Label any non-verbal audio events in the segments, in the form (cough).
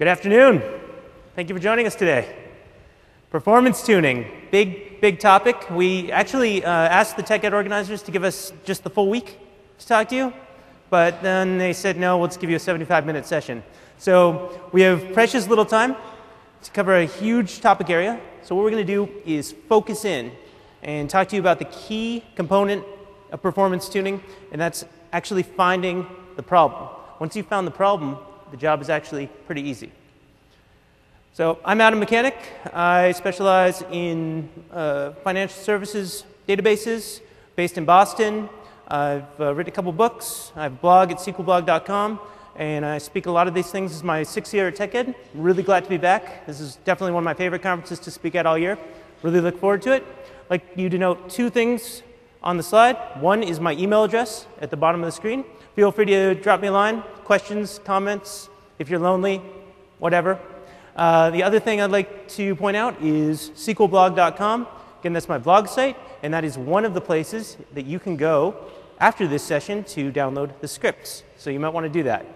Good afternoon. Thank you for joining us today. Performance tuning, big, big topic. We actually uh, asked the TechEd organizers to give us just the full week to talk to you, but then they said, no, let's give you a 75 minute session. So we have precious little time to cover a huge topic area. So what we're going to do is focus in and talk to you about the key component of performance tuning, and that's actually finding the problem. Once you've found the problem, the job is actually pretty easy. So I'm Adam Machanic. I specialize in uh, financial services databases based in Boston. I've uh, written a couple books. I have a blog at sqlblog.com, and I speak a lot of these things. This is my sixth year at TechEd. Really glad to be back. This is definitely one of my favorite conferences to speak at all year. Really look forward to it. Like you to note two things on the slide. One is my email address at the bottom of the screen. Feel free to drop me a line, questions, comments, if you're lonely, whatever. Uh, the other thing I'd like to point out is sqlblog.com. Again, that's my blog site, and that is one of the places that you can go after this session to download the scripts. So you might want to do that.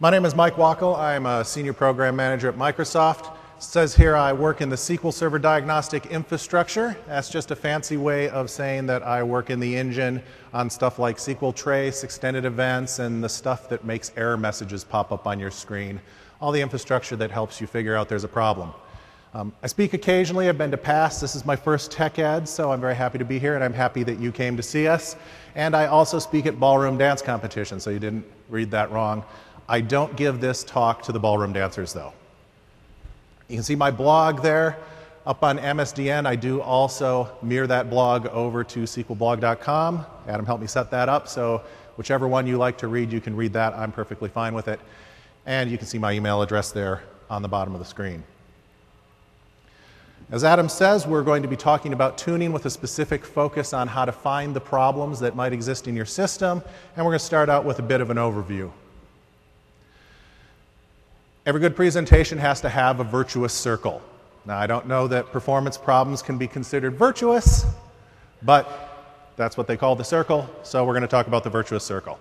My name is Mike Wachal. I'm a senior program manager at Microsoft. Says here I work in the SQL Server Diagnostic Infrastructure. That's just a fancy way of saying that I work in the engine on stuff like SQL Trace, extended events, and the stuff that makes error messages pop up on your screen. All the infrastructure that helps you figure out there's a problem. Um, I speak occasionally. I've been to PASS. This is my first TechEd, so I'm very happy to be here, and I'm happy that you came to see us. And I also speak at ballroom dance competitions, so you didn't read that wrong. I don't give this talk to the ballroom dancers, though. You can see my blog there up on MSDN. I do also mirror that blog over to sqlblog.com. Adam helped me set that up, so whichever one you like to read, you can read that. I'm perfectly fine with it. And you can see my email address there on the bottom of the screen. As Adam says, we're going to be talking about tuning with a specific focus on how to find the problems that might exist in your system, and we're going to start out with a bit of an overview. Every good presentation has to have a virtuous circle. Now, I don't know that performance problems can be considered virtuous, but that's what they call the circle, so we're going to talk about the virtuous circle.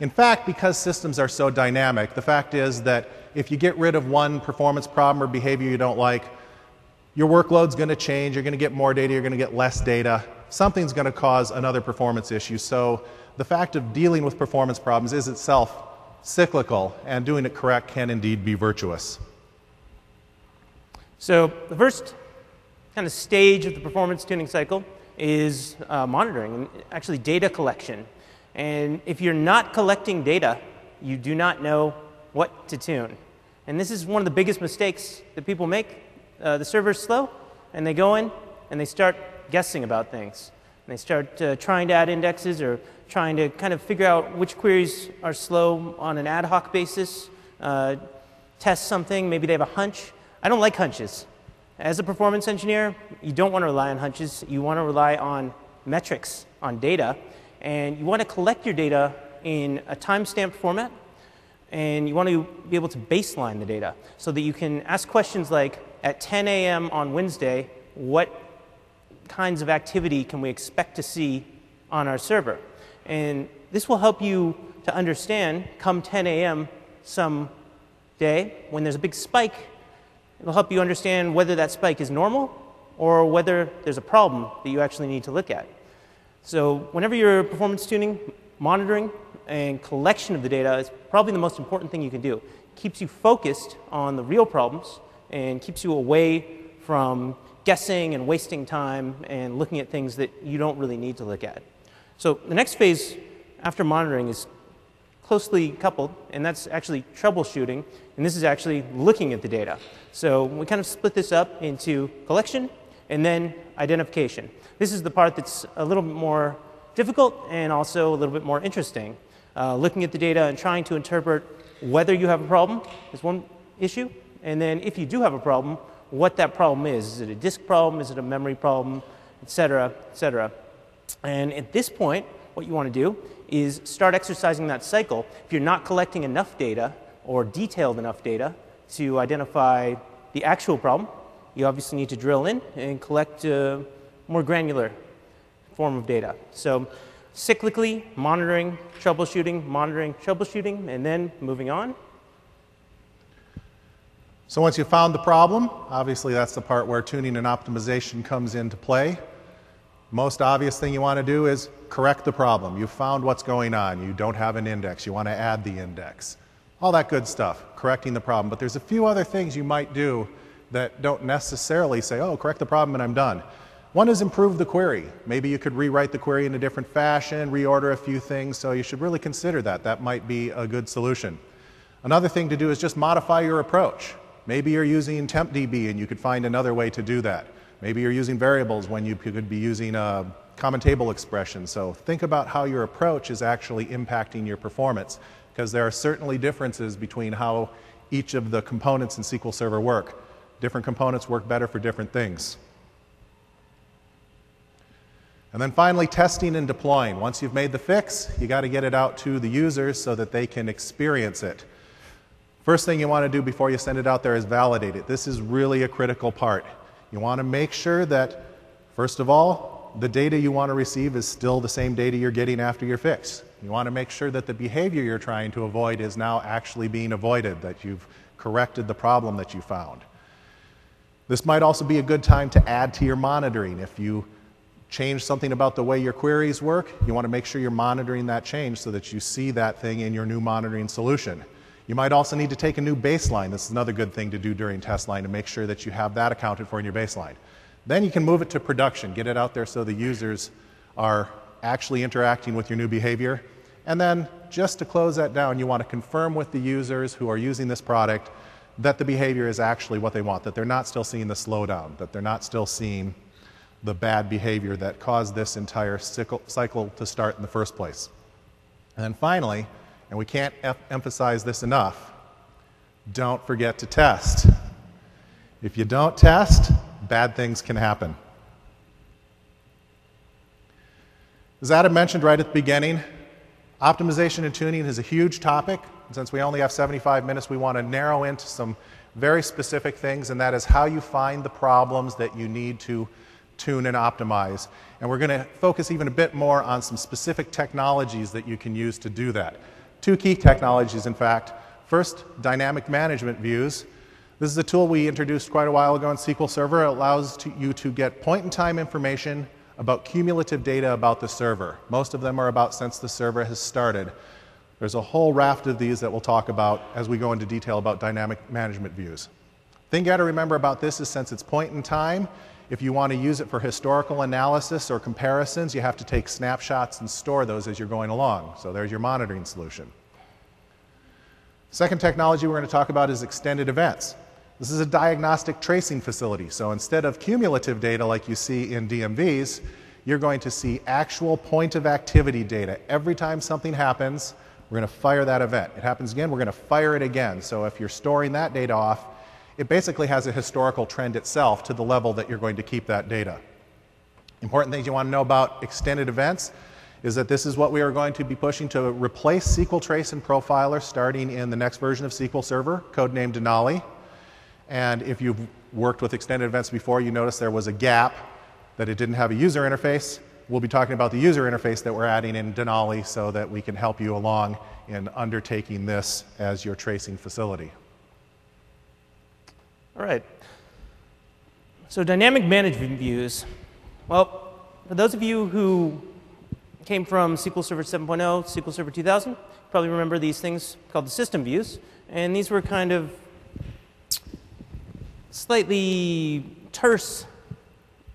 In fact, because systems are so dynamic, the fact is that if you get rid of one performance problem or behavior you don't like, your workload's going to change, you're going to get more data, you're going to get less data. Something's going to cause another performance issue. So the fact of dealing with performance problems is itself cyclical, and doing it correct can indeed be virtuous. So, the first kind of stage of the performance tuning cycle is uh, monitoring and actually data collection. And if you're not collecting data, you do not know what to tune. And this is one of the biggest mistakes that people make. Uh, the server's slow, and they go in and they start guessing about things. And they start uh, trying to add indexes or trying to kind of figure out which queries are slow on an ad hoc basis, uh, test something, maybe they have a hunch. I don't like hunches. As a performance engineer, you don't want to rely on hunches. You want to rely on metrics, on data, and you want to collect your data in a time-stamped format, and you want to be able to baseline the data so that you can ask questions like, at 10 a.m. on Wednesday, what kinds of activity can we expect to see on our server? And this will help you to understand come 10 a.m. some day when there's a big spike. It'll help you understand whether that spike is normal or whether there's a problem that you actually need to look at. So, whenever you're performance tuning, monitoring and collection of the data is probably the most important thing you can do. It keeps you focused on the real problems and keeps you away from guessing and wasting time and looking at things that you don't really need to look at. So the next phase after monitoring is closely coupled, and that's actually troubleshooting, and this is actually looking at the data. So we kind of split this up into collection and then identification. This is the part that's a little bit more difficult and also a little bit more interesting. Uh, looking at the data and trying to interpret whether you have a problem is one issue, and then if you do have a problem, what that problem is. Is it a disk problem? Is it a memory problem? Et cetera, et cetera. And at this point, what you want to do is start exercising that cycle. If you're not collecting enough data or detailed enough data to identify the actual problem, you obviously need to drill in and collect a more granular form of data. So cyclically monitoring, troubleshooting, monitoring, troubleshooting, and then moving on. So once you've found the problem, obviously that's the part where tuning and optimization comes into play. Most obvious thing you want to do is correct the problem. You've found what's going on. You don't have an index. You want to add the index. All that good stuff, correcting the problem. But there's a few other things you might do that don't necessarily say, oh, correct the problem and I'm done. One is improve the query. Maybe you could rewrite the query in a different fashion, reorder a few things, so you should really consider that. That might be a good solution. Another thing to do is just modify your approach. Maybe you're using TempDB and you could find another way to do that. Maybe you're using variables when you could be using a common table expression. So think about how your approach is actually impacting your performance, because there are certainly differences between how each of the components in SQL Server work. Different components work better for different things. And then finally, testing and deploying. Once you've made the fix, you got to get it out to the users so that they can experience it. First thing you want to do before you send it out there is validate it. This is really a critical part. You want to make sure that, first of all, the data you want to receive is still the same data you're getting after your fix. You want to make sure that the behavior you're trying to avoid is now actually being avoided, that you've corrected the problem that you found. This might also be a good time to add to your monitoring. If you change something about the way your queries work, you want to make sure you're monitoring that change so that you see that thing in your new monitoring solution. You might also need to take a new baseline. This is another good thing to do during test line to make sure that you have that accounted for in your baseline. Then you can move it to production, get it out there so the users are actually interacting with your new behavior. And then just to close that down, you want to confirm with the users who are using this product that the behavior is actually what they want, that they're not still seeing the slowdown, that they're not still seeing the bad behavior that caused this entire cycle to start in the first place. And then finally, and we can't f- emphasize this enough, don't forget to test. If you don't test, bad things can happen. As Adam mentioned right at the beginning, optimization and tuning is a huge topic. Since we only have 75 minutes, we want to narrow into some very specific things, and that is how you find the problems that you need to tune and optimize. And we're going to focus even a bit more on some specific technologies that you can use to do that. Two key technologies, in fact. First, dynamic management views. This is a tool we introduced quite a while ago in SQL Server. It allows to, you to get point in time information about cumulative data about the server. Most of them are about since the server has started. There's a whole raft of these that we'll talk about as we go into detail about dynamic management views. Thing you got to remember about this is since it's point in time, if you want to use it for historical analysis or comparisons, you have to take snapshots and store those as you're going along. So there's your monitoring solution. Second technology we're going to talk about is extended events. This is a diagnostic tracing facility. So instead of cumulative data like you see in DMVs, you're going to see actual point of activity data. Every time something happens, we're going to fire that event. It happens again, we're going to fire it again. So if you're storing that data off, it basically has a historical trend itself to the level that you're going to keep that data. Important things you want to know about extended events is that this is what we are going to be pushing to replace SQL Trace and Profiler starting in the next version of SQL Server, codenamed Denali. And if you've worked with extended events before, you notice there was a gap that it didn't have a user interface. We'll be talking about the user interface that we're adding in Denali so that we can help you along in undertaking this as your tracing facility. All right. So dynamic management views. Well, for those of you who came from SQL Server 7.0, SQL Server 2000, probably remember these things called the system views. And these were kind of slightly terse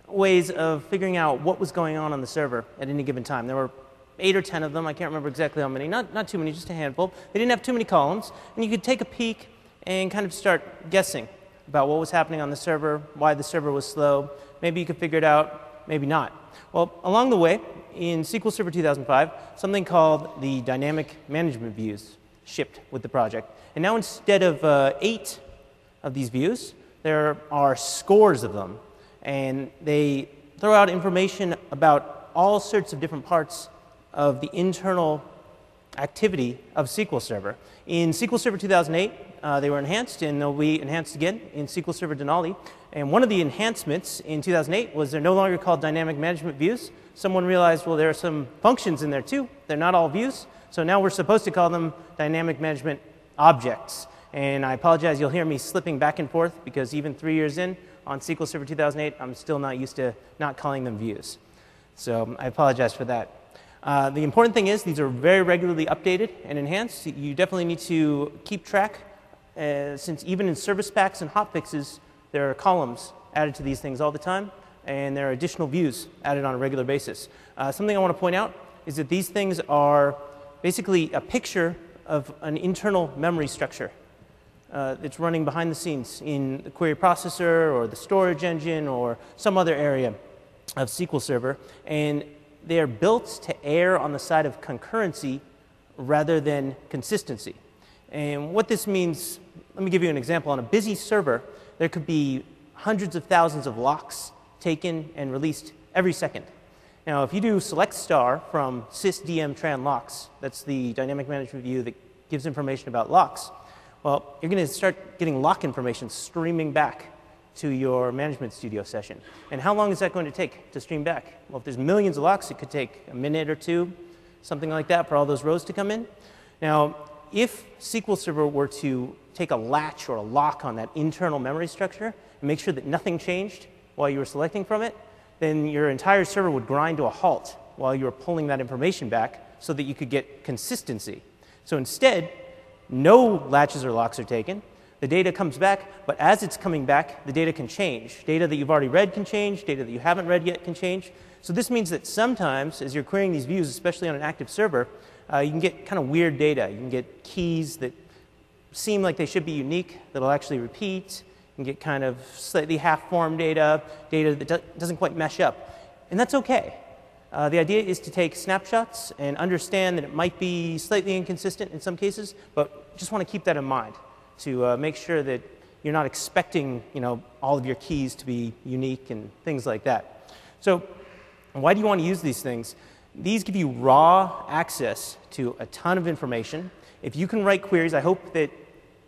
ways of figuring out what was going on on the server at any given time. There were eight or ten of them. I can't remember exactly how many. Not, not too many, just a handful. They didn't have too many columns. And you could take a peek and kind of start guessing about what was happening on the server, why the server was slow. Maybe you could figure it out, maybe not. Well, along the way, in SQL Server 2005, something called the dynamic management views shipped with the project. And now instead of uh, eight of these views, there are scores of them. And they throw out information about all sorts of different parts of the internal activity of SQL Server. In SQL Server 2008, uh, they were enhanced, and they'll be enhanced again in SQL Server Denali. And one of the enhancements in 2008 was they're no longer called dynamic management views. someone realized, well, there are some functions in there too. They're not all views. So now we're supposed to call them dynamic management objects. And I apologize, you'll hear me slipping back and forth because even three years in on SQL Server 2008, I'm still not used to not calling them views. So I apologize for that. Uh, the important thing is these are very regularly updated and enhanced. You definitely need to keep track uh, since even in service packs and hotfixes, there are columns added to these things all the time, and there are additional views added on a regular basis. Uh, something I want to point out is that these things are basically a picture of an internal memory structure uh, that's running behind the scenes in the query processor or the storage engine or some other area of SQL Server. And they are built to err on the side of concurrency rather than consistency. And what this means, let me give you an example. On a busy server, there could be hundreds of thousands of locks taken and released every second. Now, if you do select star from sysdm tran locks, that's the dynamic management view that gives information about locks, well, you're going to start getting lock information streaming back to your management studio session. And how long is that going to take to stream back? Well, if there's millions of locks, it could take a minute or two, something like that, for all those rows to come in. Now, if SQL Server were to take a latch or a lock on that internal memory structure and make sure that nothing changed while you were selecting from it, then your entire server would grind to a halt while you were pulling that information back so that you could get consistency. So instead, no latches or locks are taken. The data comes back, but as it's coming back, the data can change. Data that you've already read can change, data that you haven't read yet can change. So this means that sometimes, as you're querying these views, especially on an active server, uh, you can get kind of weird data. You can get keys that seem like they should be unique that'll actually repeat. and get kind of slightly half-formed data, data that do doesn't quite mesh up. And that's okay. Uh, the idea is to take snapshots and understand that it might be slightly inconsistent in some cases, but just want to keep that in mind to uh, make sure that you're not expecting you know, all of your keys to be unique and things like that. So why do you want to use these things? These give you raw access to a ton of information. If you can write queries, I hope that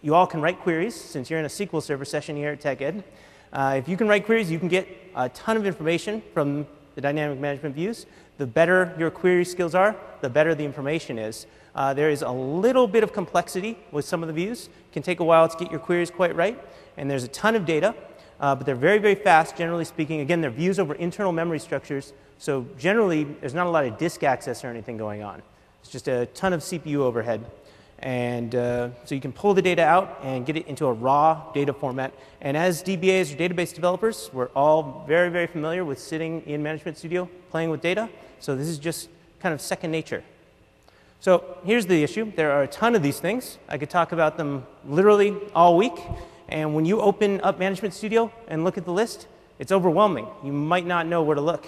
you all can write queries since you're in a SQL Server session here at TechEd. Uh, if you can write queries, you can get a ton of information from the dynamic management views. The better your query skills are, the better the information is. Uh, there is a little bit of complexity with some of the views. It can take a while to get your queries quite right, and there's a ton of data, uh, but they're very, very fast, generally speaking. Again, they're views over internal memory structures, so generally there's not a lot of disk access or anything going on. It's just a ton of CPU overhead. And uh, so you can pull the data out and get it into a raw data format. And as DBAs or database developers, we're all very, very familiar with sitting in Management Studio playing with data. So this is just kind of second nature. So here's the issue. There are a ton of these things. I could talk about them literally all week. And when you open up Management Studio and look at the list, it's overwhelming. You might not know where to look.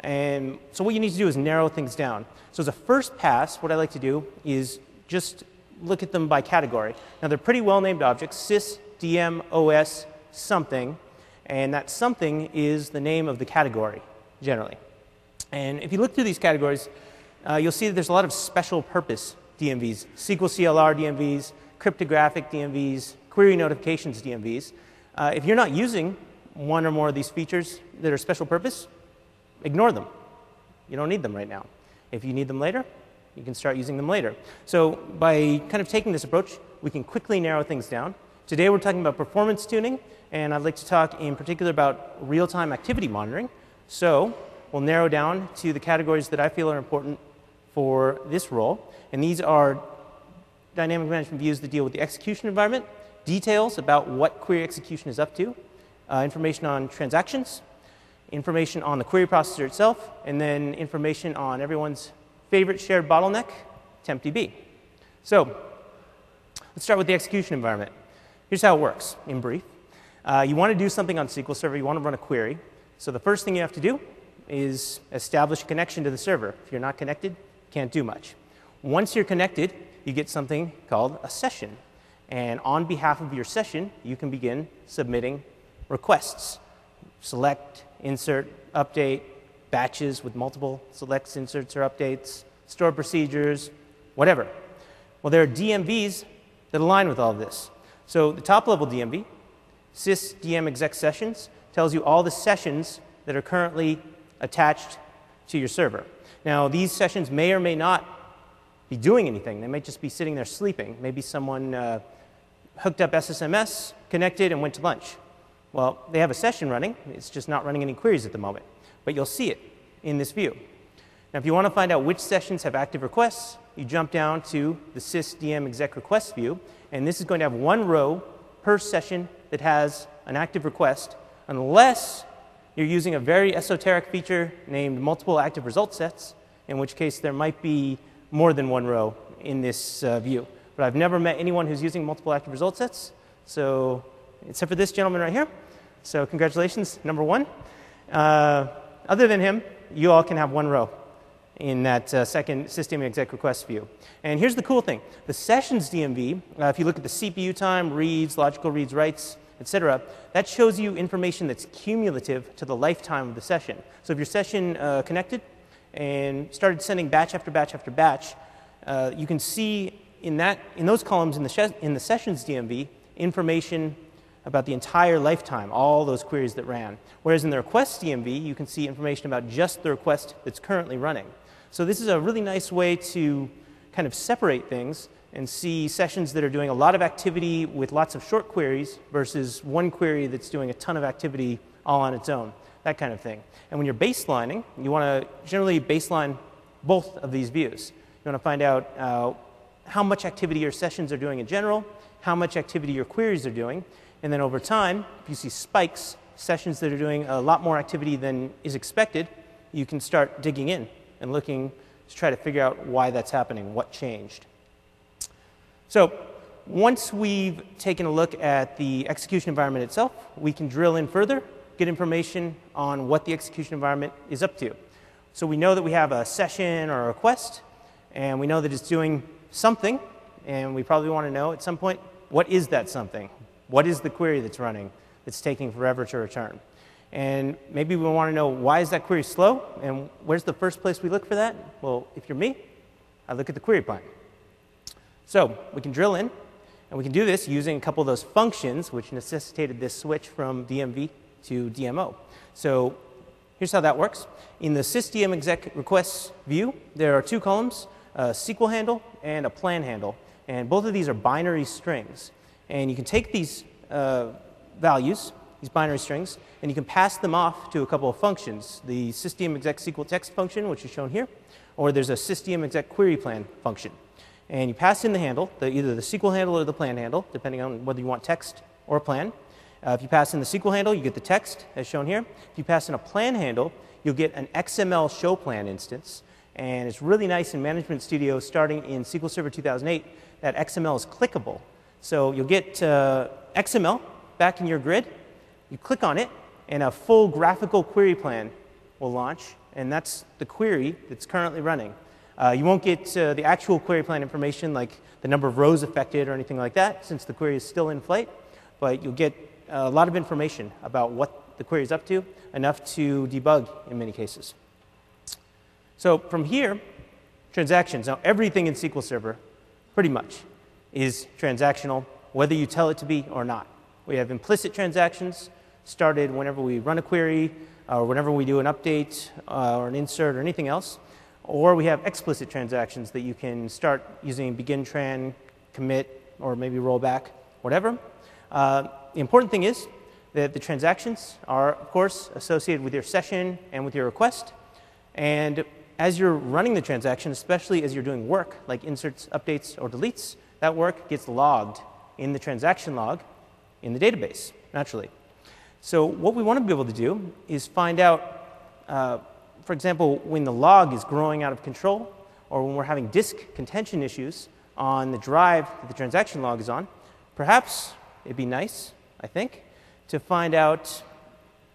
And so what you need to do is narrow things down. So as a first pass, what I like to do is just look at them by category. Now, they're pretty well named objects sys, DM, OS, something. And that something is the name of the category, generally. And if you look through these categories, uh, you'll see that there's a lot of special purpose DMVs, SQL CLR DMVs, cryptographic DMVs, query notifications DMVs. Uh, if you're not using one or more of these features that are special purpose, ignore them. You don't need them right now. If you need them later, you can start using them later. So by kind of taking this approach, we can quickly narrow things down. Today we're talking about performance tuning, and I'd like to talk in particular about real-time activity monitoring. So we'll narrow down to the categories that I feel are important for this role, and these are dynamic management views that deal with the execution environment, details about what query execution is up to, uh, information on transactions, information on the query processor itself, and then information on everyone's favorite shared bottleneck, TempDB. So let's start with the execution environment. Here's how it works in brief. Uh, you want to do something on SQL Server, you want to run a query. So the first thing you have to do is establish a connection to the server. If you're not connected, can't do much. Once you're connected, you get something called a session. And on behalf of your session, you can begin submitting requests. Select, insert, update, batches with multiple selects, inserts, or updates, store procedures, whatever. Well, there are DMVs that align with all of this. So the top level DMV, sys DM exec sessions, tells you all the sessions that are currently attached to your server. Now, these sessions may or may not be doing anything. They might just be sitting there sleeping. Maybe someone uh, hooked up SSMS, connected, and went to lunch. Well, they have a session running. It's just not running any queries at the moment. But you'll see it in this view. Now, if you want to find out which sessions have active requests, you jump down to the sysdm exec request view, and this is going to have one row per session that has an active request, unless you're using a very esoteric feature named multiple active result sets, in which case there might be more than one row in this uh, view. But I've never met anyone who's using multiple active result sets, so except for this gentleman right here. So congratulations, number one. Uh, other than him, you all can have one row in that uh, second system exec request view. And here's the cool thing. The sessions DMV, uh, if you look at the CPU time, reads, logical reads, writes, etc., that shows you information that's cumulative to the lifetime of the session. So if your session uh, connected and started sending batch after batch after batch, uh, you can see in, that, in those columns in the, in the sessions DMV information about the entire lifetime, all those queries that ran. Whereas in the request DMV, you can see information about just the request that's currently running. So this is a really nice way to kind of separate things and see sessions that are doing a lot of activity with lots of short queries versus one query that's doing a ton of activity all on its own, that kind of thing. And when you're baselining, you want to generally baseline both of these views. You want to find out uh, how much activity your sessions are doing in general, how much activity your queries are doing, and then over time, if you see spikes, sessions that are doing a lot more activity than is expected, you can start digging in and looking to try to figure out why that's happening, what changed. So once we've taken a look at the execution environment itself, we can drill in further, get information on what the execution environment is up to. So we know that we have a session or a request, and we know that it's doing something, and we probably want to know at some point, what is that something? What is the query that's running that's taking forever to return? And maybe we want to know why is that query slow and where's the first place we look for that? Well, if you're me, I look at the query plan. So we can drill in, and we can do this using a couple of those functions which necessitated this switch from DMV to DMO. So here's how that works. In the sysdm exec requests view, there are two columns, a SQL handle and a plan handle. And both of these are binary strings. And you can take these uh, values, these binary strings, and you can pass them off to a couple of functions. The sysdm exec SQL text function, which is shown here, or there's a sysdm exec query plan function. And you pass in the handle, the, either the SQL handle or the plan handle, depending on whether you want text or plan. Uh, if you pass in the SQL handle, you get the text, as shown here. If you pass in a plan handle, you'll get an XML show plan instance. And it's really nice in Management Studio starting in SQL Server 2008 that XML is clickable. So you'll get uh, XML back in your grid, you click on it, and a full graphical query plan will launch, and that's the query that's currently running. Uh, you won't get uh, the actual query plan information like the number of rows affected or anything like that, since the query is still in flight, but you'll get a lot of information about what the query is up to, enough to debug in many cases. So from here, transactions. Now, everything in SQL Server, pretty much, is transactional, whether you tell it to be or not. We have implicit transactions started whenever we run a query, or whenever we do an update, uh, or an insert, or anything else. Or we have explicit transactions that you can start using begin tran, commit, or maybe rollback, whatever. Uh, the important thing is that the transactions are, of course, associated with your session and with your request. And as you're running the transaction, especially as you're doing work like inserts, updates, or deletes, that work gets logged in the transaction log in the database, naturally. So what we want to be able to do is find out, uh, for example, when the log is growing out of control, or when we're having disk contention issues on the drive that the transaction log is on, perhaps it'd be nice, I think, to find out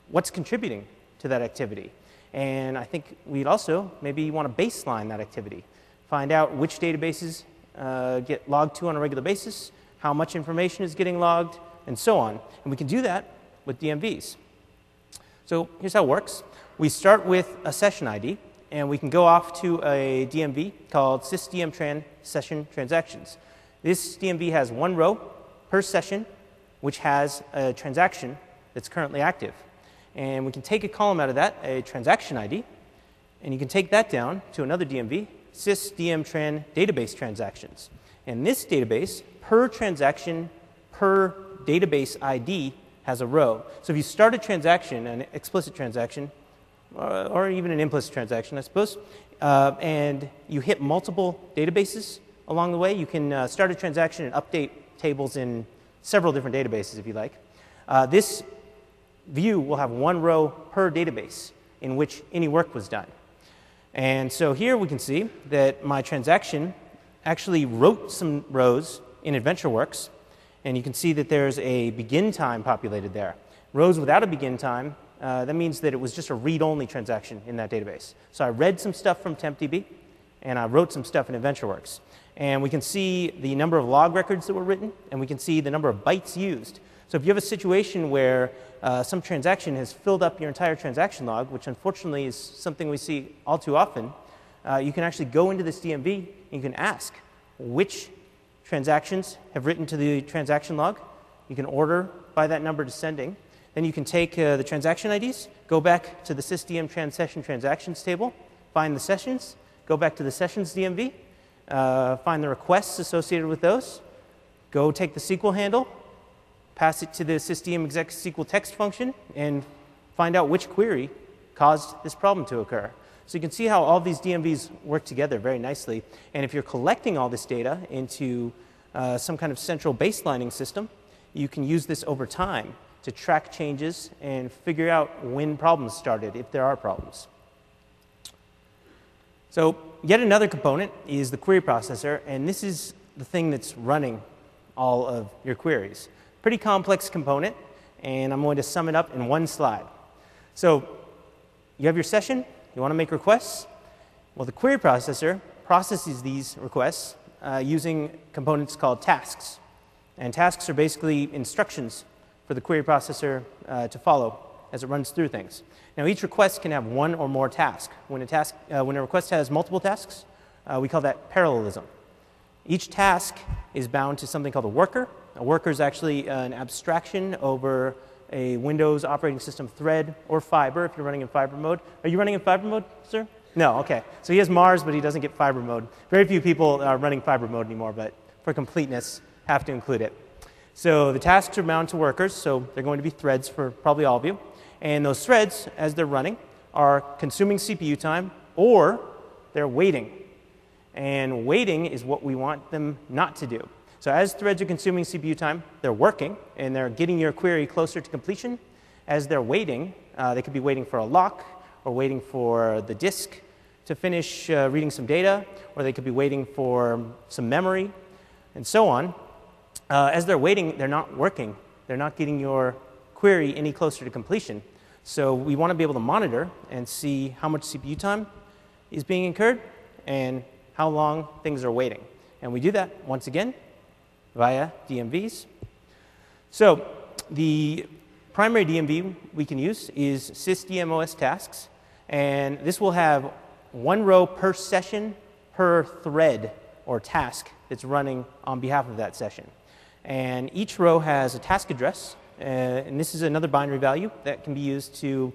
what's contributing to that activity. And I think we'd also maybe want to baseline that activity, find out which databases uh, get logged to on a regular basis, how much information is getting logged, and so on. And we can do that with DMVs. So here's how it works. We start with a session ID, and we can go off to a DMV called sysdmtran session transactions. This DMV has one row per session, which has a transaction that's currently active. And we can take a column out of that, a transaction ID, And you can take that down to another DMV, sysdmtran database transactions. And this database, per transaction, per database ID, has a row. So if you start a transaction, an explicit transaction, uh, or even an implicit transaction, I suppose, uh, and you hit multiple databases along the way, you can uh, start a transaction and update tables in several different databases if you like. Uh, this view will have one row per database in which any work was done. And so here we can see that my transaction actually wrote some rows in AdventureWorks, and you can see that there's a begin time populated there. Rows without a begin time, uh, that means that it was just a read-only transaction in that database. So I read some stuff from TempDB, and I wrote some stuff in AdventureWorks. And we can see the number of log records that were written, and we can see the number of bytes used. So if you have a situation where uh, some transaction has filled up your entire transaction log, which unfortunately is something we see all too often, uh, you can actually go into this DMV and you can ask which transactions have written to the transaction log. You can order by that number descending. Then you can take uh, the transaction IDs, go back to the sysdm transaction transactions table, find the sessions, go back to the sessions DMV, uh, find the requests associated with those, go take the SQL handle, pass it to the system exec SQL text function, and find out which query caused this problem to occur. So you can see how all these DMVs work together very nicely. And if you're collecting all this data into uh, some kind of central baselining system, you can use this over time to track changes and figure out when problems started, if there are problems. So yet another component is the query processor, and this is the thing that's running all of your queries. Pretty complex component, and I'm going to sum it up in one slide. So you have your session, you want to make requests? Well, the query processor processes these requests uh, using components called tasks. And tasks are basically instructions for the query processor uh, to follow as it runs through things. Now, each request can have one or more tasks. When a, task, uh, when a request has multiple tasks, uh, we call that parallelism. Each task is bound to something called a worker, a worker is actually uh, an abstraction over a Windows operating system thread or fiber if you're running in fiber mode. Are you running in fiber mode, sir? No, okay. So he has Mars, but he doesn't get fiber mode. Very few people are running fiber mode anymore, but for completeness, have to include it. So the tasks are bound to workers, so they're going to be threads for probably all of you. And those threads, as they're running, are consuming CPU time or they're waiting. And waiting is what we want them not to do. So as threads are consuming CPU time, they're working and they're getting your query closer to completion. As they're waiting, uh, they could be waiting for a lock or waiting for the disk to finish uh, reading some data, or they could be waiting for some memory, and so on. Uh, as they're waiting, they're not working. They're not getting your query any closer to completion. So we want to be able to monitor and see how much CPU time is being incurred and how long things are waiting. And we do that once again via DMVs. So the primary DMV we can use is sysdmos tasks, and this will have one row per session per thread or task that's running on behalf of that session. And each row has a task address, uh, and this is another binary value that can be used to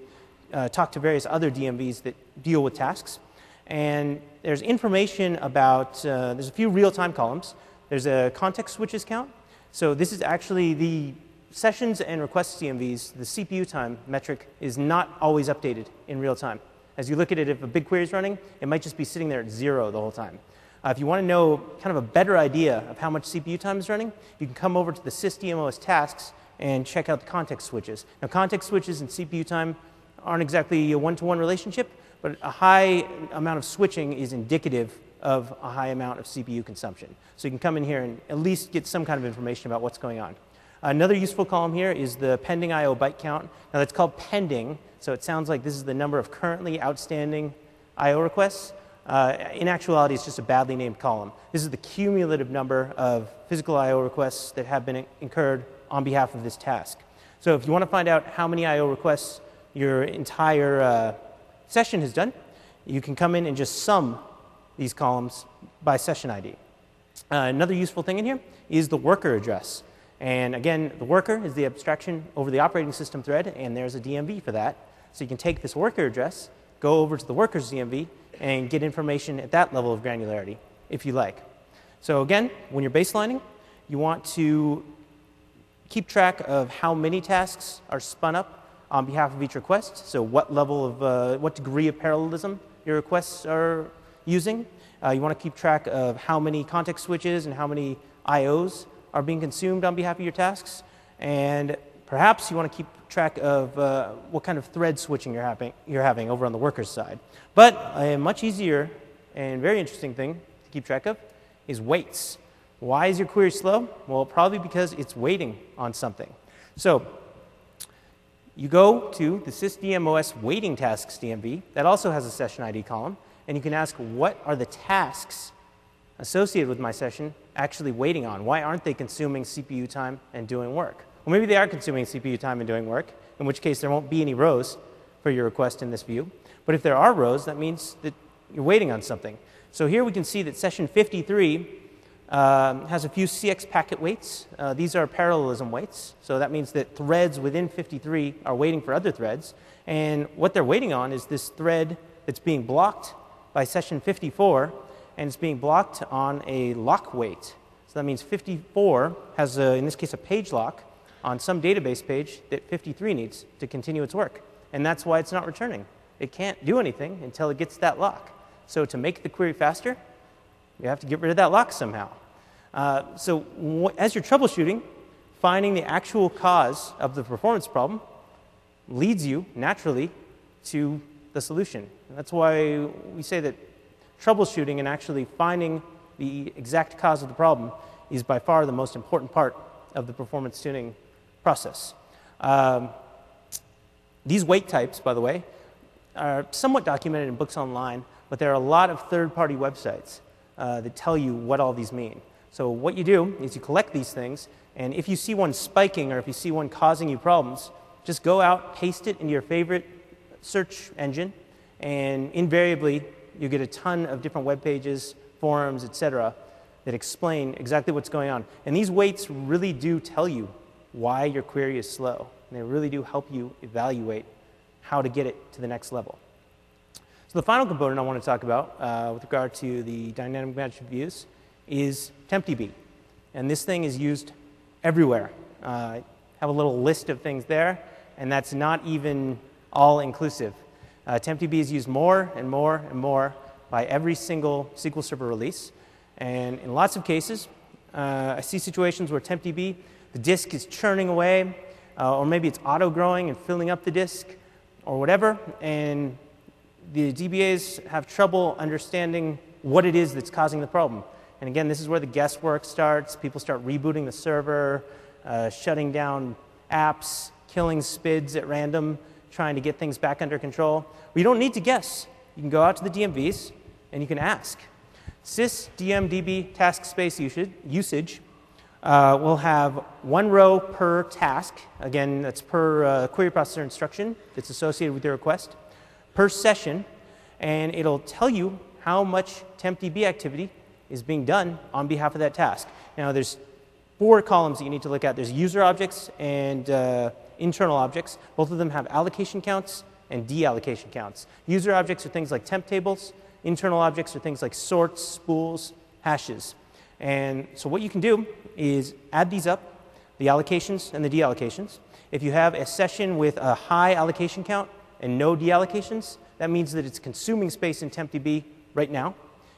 uh, talk to various other DMVs that deal with tasks. And there's information about, uh, there's a few real-time columns there's a context switches count. So this is actually the sessions and request DMVs, the CPU time metric is not always updated in real time. As you look at it, if a big query is running, it might just be sitting there at zero the whole time. Uh, if you want to know kind of a better idea of how much CPU time is running, you can come over to the sysdmos tasks and check out the context switches. Now, context switches and CPU time aren't exactly a one-to-one -one relationship, but a high amount of switching is indicative of a high amount of CPU consumption. So you can come in here and at least get some kind of information about what's going on. Another useful column here is the pending IO byte count. Now that's called pending, so it sounds like this is the number of currently outstanding IO requests. Uh, in actuality, it's just a badly named column. This is the cumulative number of physical IO requests that have been incurred on behalf of this task. So if you want to find out how many IO requests your entire uh, session has done, you can come in and just sum these columns by session ID. Uh, another useful thing in here is the worker address. And again, the worker is the abstraction over the operating system thread, and there's a DMV for that. So you can take this worker address go over to the workers DMV and get information at that level of granularity if you like. So again, when you're baselining, you want to keep track of how many tasks are spun up on behalf of each request. So what level of, uh, what degree of parallelism your requests are using. Uh, you want to keep track of how many context switches and how many IOs are being consumed on behalf of your tasks. And perhaps you want to keep track of uh, what kind of thread switching you're having, you're having over on the workers side. But a much easier and very interesting thing to keep track of is waits. Why is your query slow? Well, probably because it's waiting on something. So you go to the sysdmos waiting tasks DMV that also has a session ID column, and you can ask what are the tasks associated with my session actually waiting on? Why aren't they consuming CPU time and doing work? Well, maybe they are consuming CPU time and doing work, in which case there won't be any rows for your request in this view. But if there are rows, that means that you're waiting on something. So here we can see that session 53 um, has a few CX packet waits. Uh, these are parallelism waits. So that means that threads within 53 are waiting for other threads. And what they're waiting on is this thread that's being blocked by session 54, and it's being blocked on a lock wait. So that means 54 has, a, in this case, a page lock on some database page that 53 needs to continue its work. And that's why it's not returning. It can't do anything until it gets that lock. So to make the query faster, you have to get rid of that lock somehow. Uh, so as you're troubleshooting, finding the actual cause of the performance problem leads you naturally to the solution. And that's why we say that troubleshooting and actually finding the exact cause of the problem is by far the most important part of the performance tuning process. Um, these wait types, by the way, are somewhat documented in books online, but there are a lot of third party websites uh, that tell you what all these mean. So, what you do is you collect these things, and if you see one spiking or if you see one causing you problems, just go out, paste it into your favorite search engine, and invariably you get a ton of different web pages, forums, etc., that explain exactly what's going on. And these waits really do tell you why your query is slow. And they really do help you evaluate how to get it to the next level. So the final component I want to talk about uh, with regard to the dynamic management views is TempDB. And this thing is used everywhere. Uh, I have a little list of things there, and that's not even all inclusive. Uh, TempDB is used more and more and more by every single SQL Server release. And in lots of cases, uh, I see situations where TempDB, the disk is churning away, uh, or maybe it's auto growing and filling up the disk, or whatever, and the DBAs have trouble understanding what it is that's causing the problem. And again, this is where the guesswork starts. People start rebooting the server, uh, shutting down apps, killing SPIDs at random, trying to get things back under control. You don't need to guess. You can go out to the DMVs and you can ask. Sys task space usage uh, will have one row per task. Again, that's per uh, query processor instruction that's associated with your request, per session, and it'll tell you how much tempdb activity is being done on behalf of that task. Now, there's four columns that you need to look at. There's user objects and uh, internal objects. Both of them have allocation counts and deallocation counts. User objects are things like temp tables. Internal objects are things like sorts, spools, hashes. And so what you can do is add these up, the allocations and the deallocations. If you have a session with a high allocation count and no deallocations, that means that it's consuming space in TempDB right now.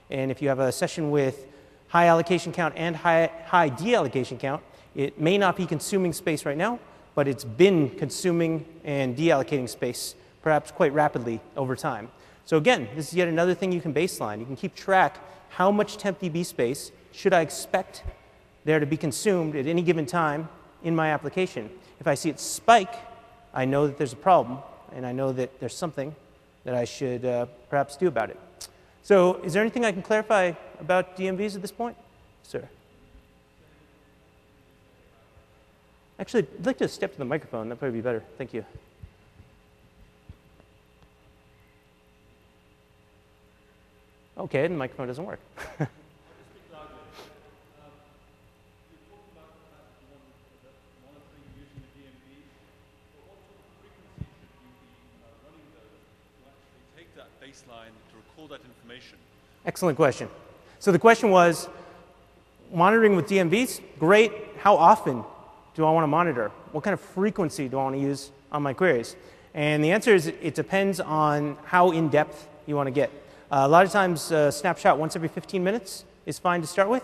And if you have a session with high allocation count and high, high deallocation count, it may not be consuming space right now, but it's been consuming and deallocating space perhaps quite rapidly over time. So again, this is yet another thing you can baseline. You can keep track how much tempdb space should I expect there to be consumed at any given time in my application. If I see it spike, I know that there's a problem, and I know that there's something that I should uh, perhaps do about it. So is there anything I can clarify about DMVs at this point? Sir? Actually, I'd like to step to the microphone. That'd probably be better. Thank you. Okay, the microphone doesn't work. baseline to recall that information? Excellent question. So the question was monitoring with DMVs, great. How often do I want to monitor? What kind of frequency do I want to use on my queries? And the answer is it depends on how in depth you want to get. Uh, a lot of times, uh, snapshot once every 15 minutes is fine to start with.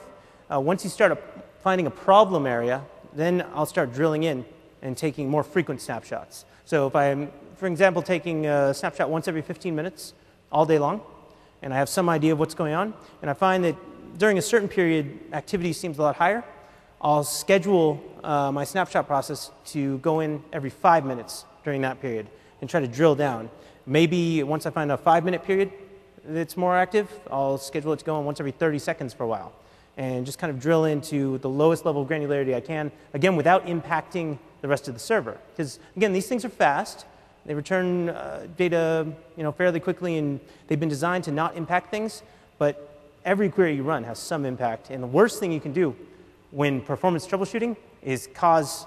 Uh, once you start a, finding a problem area, then I'll start drilling in and taking more frequent snapshots. So if I'm, for example, taking a snapshot once every 15 minutes all day long, and I have some idea of what's going on, and I find that during a certain period, activity seems a lot higher, I'll schedule uh, my snapshot process to go in every five minutes during that period and try to drill down. Maybe once I find a five minute period that's more active, I'll schedule it to go in once every 30 seconds for a while and just kind of drill into the lowest level of granularity I can, again, without impacting the rest of the server. Because, again, these things are fast. They return uh, data you know, fairly quickly, and they've been designed to not impact things, but every query you run has some impact. And the worst thing you can do when performance troubleshooting is cause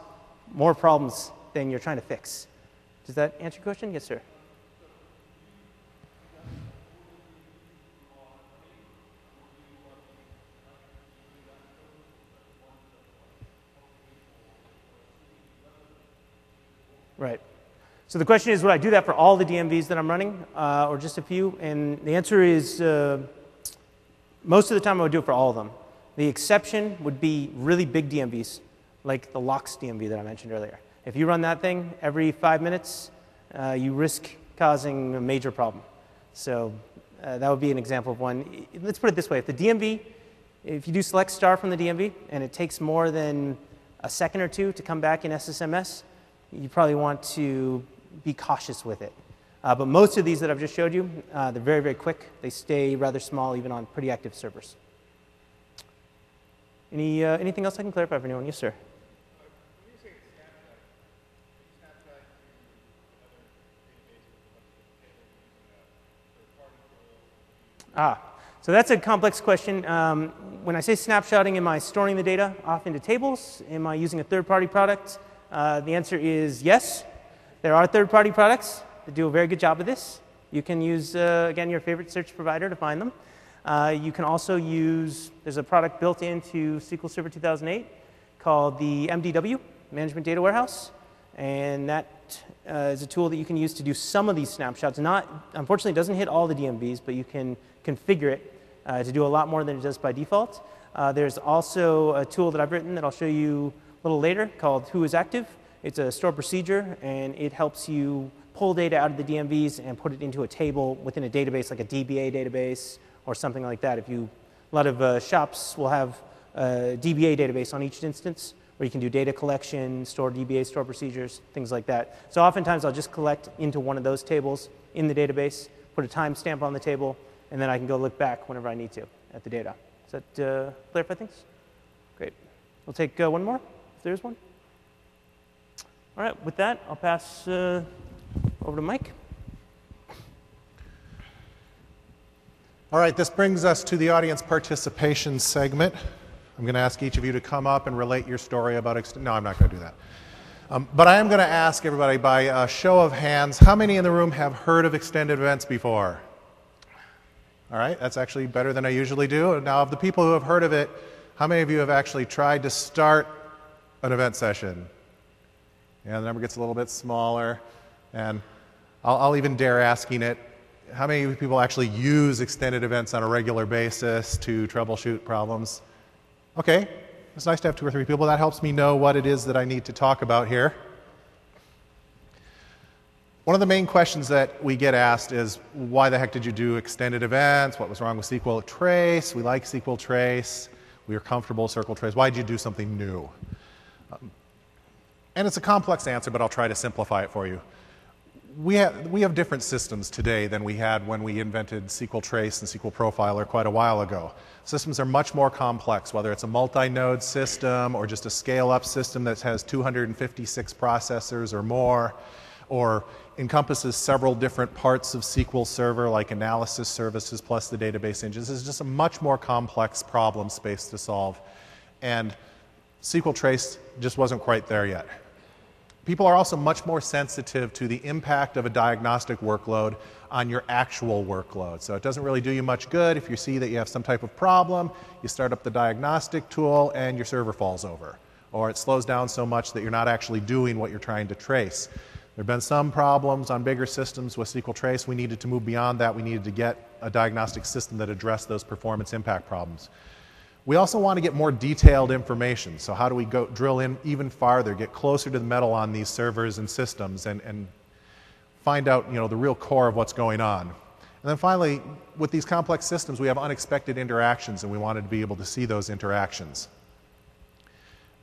more problems than you're trying to fix. Does that answer your question? Yes, sir. Right. So the question is, would I do that for all the DMVs that I'm running, uh, or just a few? And the answer is, uh, most of the time I would do it for all of them. The exception would be really big DMVs, like the locks DMV that I mentioned earlier. If you run that thing every five minutes, uh, you risk causing a major problem. So uh, that would be an example of one. Let's put it this way: if the DMV, if you do select star from the DMV and it takes more than a second or two to come back in SSMS, you probably want to be cautious with it. Uh, but most of these that I've just showed you, uh, they're very, very quick. They stay rather small even on pretty active servers. Any, uh, anything else I can clarify for anyone? Yes, sir. Ah, so that's a complex question. Um, when I say snapshotting, am I storing the data off into tables? Am I using a third-party product? Uh, the answer is yes. There are third-party products that do a very good job of this. You can use, uh, again, your favorite search provider to find them. Uh, you can also use, there's a product built into SQL Server 2008 called the MDW, Management Data Warehouse. And that uh, is a tool that you can use to do some of these snapshots. Not, unfortunately, it doesn't hit all the DMVs, but you can configure it uh, to do a lot more than it does by default. Uh, there's also a tool that I've written that I'll show you a little later called Who is Active. It's a stored procedure, and it helps you pull data out of the DMVs and put it into a table within a database, like a DBA database or something like that. If you, a lot of uh, shops will have a DBA database on each instance where you can do data collection, store DBA, store procedures, things like that. So oftentimes I'll just collect into one of those tables in the database, put a timestamp on the table, and then I can go look back whenever I need to at the data. Does that uh, clarify things? Great. We'll take uh, one more, if there's one. All right, with that, I'll pass uh, over to Mike. All right, this brings us to the audience participation segment. I'm going to ask each of you to come up and relate your story about. No, I'm not going to do that. Um, but I am going to ask everybody by a show of hands how many in the room have heard of extended events before? All right, that's actually better than I usually do. Now, of the people who have heard of it, how many of you have actually tried to start an event session? Yeah, the number gets a little bit smaller. And I'll, I'll even dare asking it how many people actually use extended events on a regular basis to troubleshoot problems? Okay, it's nice to have two or three people. That helps me know what it is that I need to talk about here. One of the main questions that we get asked is why the heck did you do extended events? What was wrong with SQL Trace? We like SQL Trace. We are comfortable with SQL Trace. Why did you do something new? Um, and it's a complex answer, but I'll try to simplify it for you we have, we have different systems today than we had when we invented SQL Trace and SQL Profiler quite a while ago. Systems are much more complex, whether it's a multi node system or just a scale up system that has 256 processors or more, or encompasses several different parts of SQL Server, like analysis services plus the database engines. It's just a much more complex problem space to solve. And SQL Trace just wasn't quite there yet. People are also much more sensitive to the impact of a diagnostic workload on your actual workload. So it doesn't really do you much good if you see that you have some type of problem, you start up the diagnostic tool and your server falls over. Or it slows down so much that you're not actually doing what you're trying to trace. There have been some problems on bigger systems with SQL Trace. We needed to move beyond that. We needed to get a diagnostic system that addressed those performance impact problems. We also want to get more detailed information. So, how do we go drill in even farther, get closer to the metal on these servers and systems, and, and find out you know, the real core of what's going on? And then finally, with these complex systems, we have unexpected interactions, and we wanted to be able to see those interactions.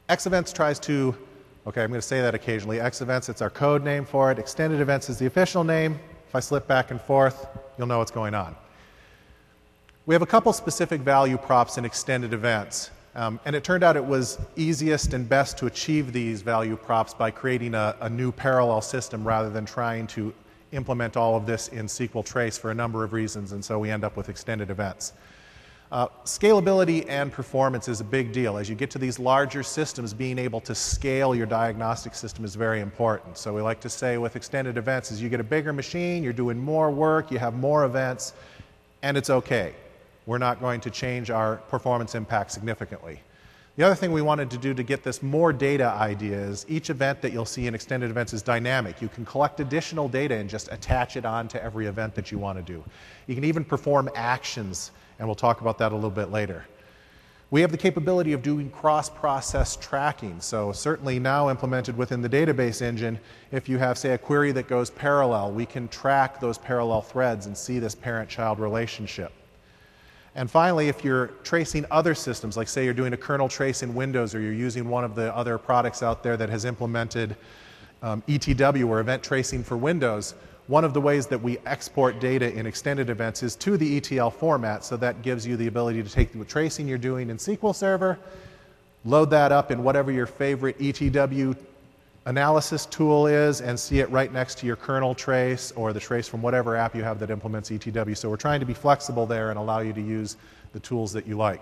X events tries to, okay, I'm going to say that occasionally. X events, it's our code name for it. Extended events is the official name. If I slip back and forth, you'll know what's going on. We have a couple specific value props in extended events. Um, and it turned out it was easiest and best to achieve these value props by creating a, a, new parallel system rather than trying to implement all of this in SQL Trace for a number of reasons, and so we end up with extended events. Uh, scalability and performance is a big deal. As you get to these larger systems, being able to scale your diagnostic system is very important. So we like to say with extended events, as you get a bigger machine, you're doing more work, you have more events, and it's okay we're not going to change our performance impact significantly. The other thing we wanted to do to get this more data idea is each event that you'll see in extended events is dynamic. You can collect additional data and just attach it on to every event that you want to do. You can even perform actions, and we'll talk about that a little bit later. We have the capability of doing cross process tracking. So, certainly now implemented within the database engine, if you have, say, a query that goes parallel, we can track those parallel threads and see this parent child relationship. And finally, if you're tracing other systems, like say you're doing a kernel trace in Windows or you're using one of the other products out there that has implemented um, ETW or event tracing for Windows, one of the ways that we export data in extended events is to the ETL format. So that gives you the ability to take the tracing you're doing in SQL Server, load that up in whatever your favorite ETW analysis tool is and see it right next to your kernel trace or the trace from whatever app you have that implements ETW. So we're trying to be flexible there and allow you to use the tools that you like.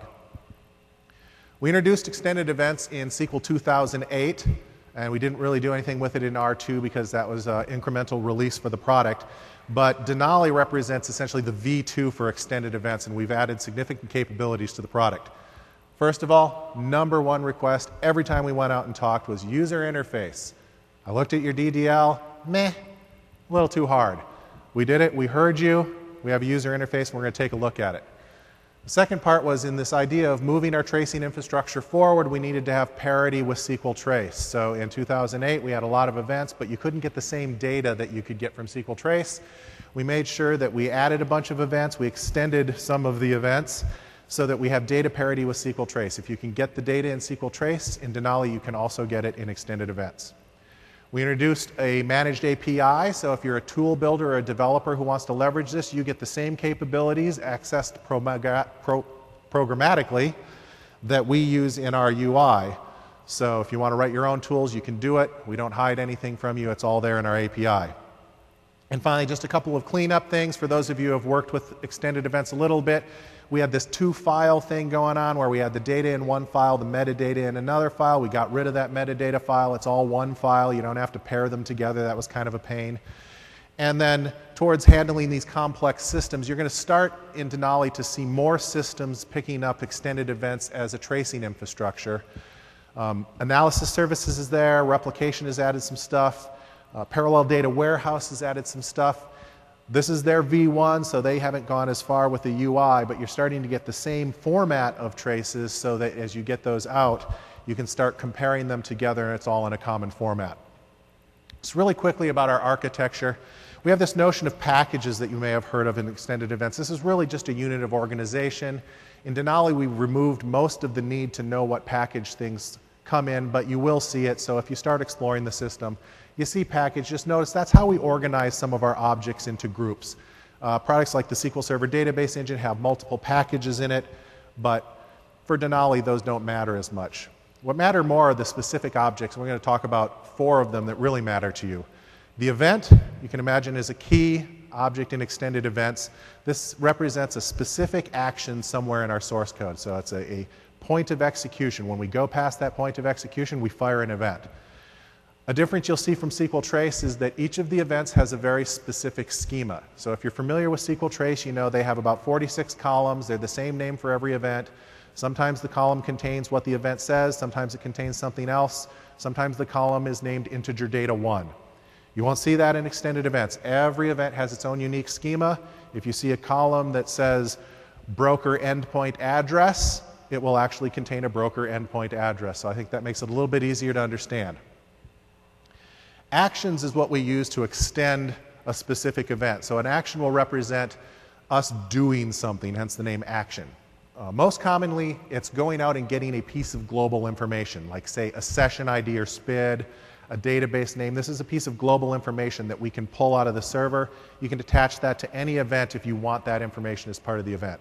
We introduced extended events in SQL 2008, and we didn't really do anything with it in R2 because that was an incremental release for the product. But Denali represents essentially the V2 for extended events, and we've added significant capabilities to the product. First of all, number one request every time we went out and talked was user interface. I looked at your DDL, meh, a little too hard. We did it, we heard you, we have a user interface, and we're going to take a look at it. The second part was in this idea of moving our tracing infrastructure forward, we needed to have parity with SQL Trace. So in 2008, we had a lot of events, but you couldn't get the same data that you could get from SQL Trace. We made sure that we added a bunch of events, we extended some of the events, so that we have data parity with SQL Trace. If you can get the data in SQL Trace, in Denali you can also get it in extended events. We introduced a managed API, so if you're a tool builder or a developer who wants to leverage this, you get the same capabilities accessed pro programmatically that we use in our UI. So if you want to write your own tools, you can do it. We don't hide anything from you, it's all there in our API. And finally, just a couple of cleanup things for those of you who have worked with extended events a little bit we had this two file thing going on where we had the data in one file, the metadata in another file. We got rid of that metadata file. It's all one file. You don't have to pair them together. That was kind of a pain. And then towards handling these complex systems, you're going to start in Denali to see more systems picking up extended events as a tracing infrastructure. Um, analysis services is there, replication has added some stuff, uh, parallel data warehouse has added some stuff. This is their V1, so they haven't gone as far with the UI, but you're starting to get the same format of traces so that as you get those out, you can start comparing them together and it's all in a common format. Just really quickly about our architecture. We have this notion of packages that you may have heard of in extended events. This is really just a unit of organization. In Denali, we removed most of the need to know what package things come in, but you will see it. So if you start exploring the system, you see package, just notice that's how we organize some of our objects into groups. Uh, products like the SQL Server Database Engine have multiple packages in it, but for Denali, those don't matter as much. What matter more are the specific objects, we're going to talk about four of them that really matter to you. The event, you can imagine, is a key object in extended events. This represents a specific action somewhere in our source code. So it's a, a point of execution. When we go past that point of execution, we fire an event. A difference you'll see from SQL Trace is that each of the events has a very specific schema. So if you're familiar with SQL Trace, you know they have about 46 columns. They're the same name for every event. Sometimes the column contains what the event says, sometimes it contains something else. Sometimes the column is named integer data 1. You won't see that in extended events. Every event has its own unique schema. If you see a column that says broker endpoint address, it will actually contain a broker endpoint address. So I think that makes it a little bit easier to understand. Actions is what we use to extend a specific event. So an action will represent us doing something, hence the name action. Uh, most commonly, it's going out and getting a piece of global information, like, say, a session ID or SPID, a database name. This is a piece of global information that we can pull out of the server. You can attach that to any event if you want that information as part of the event.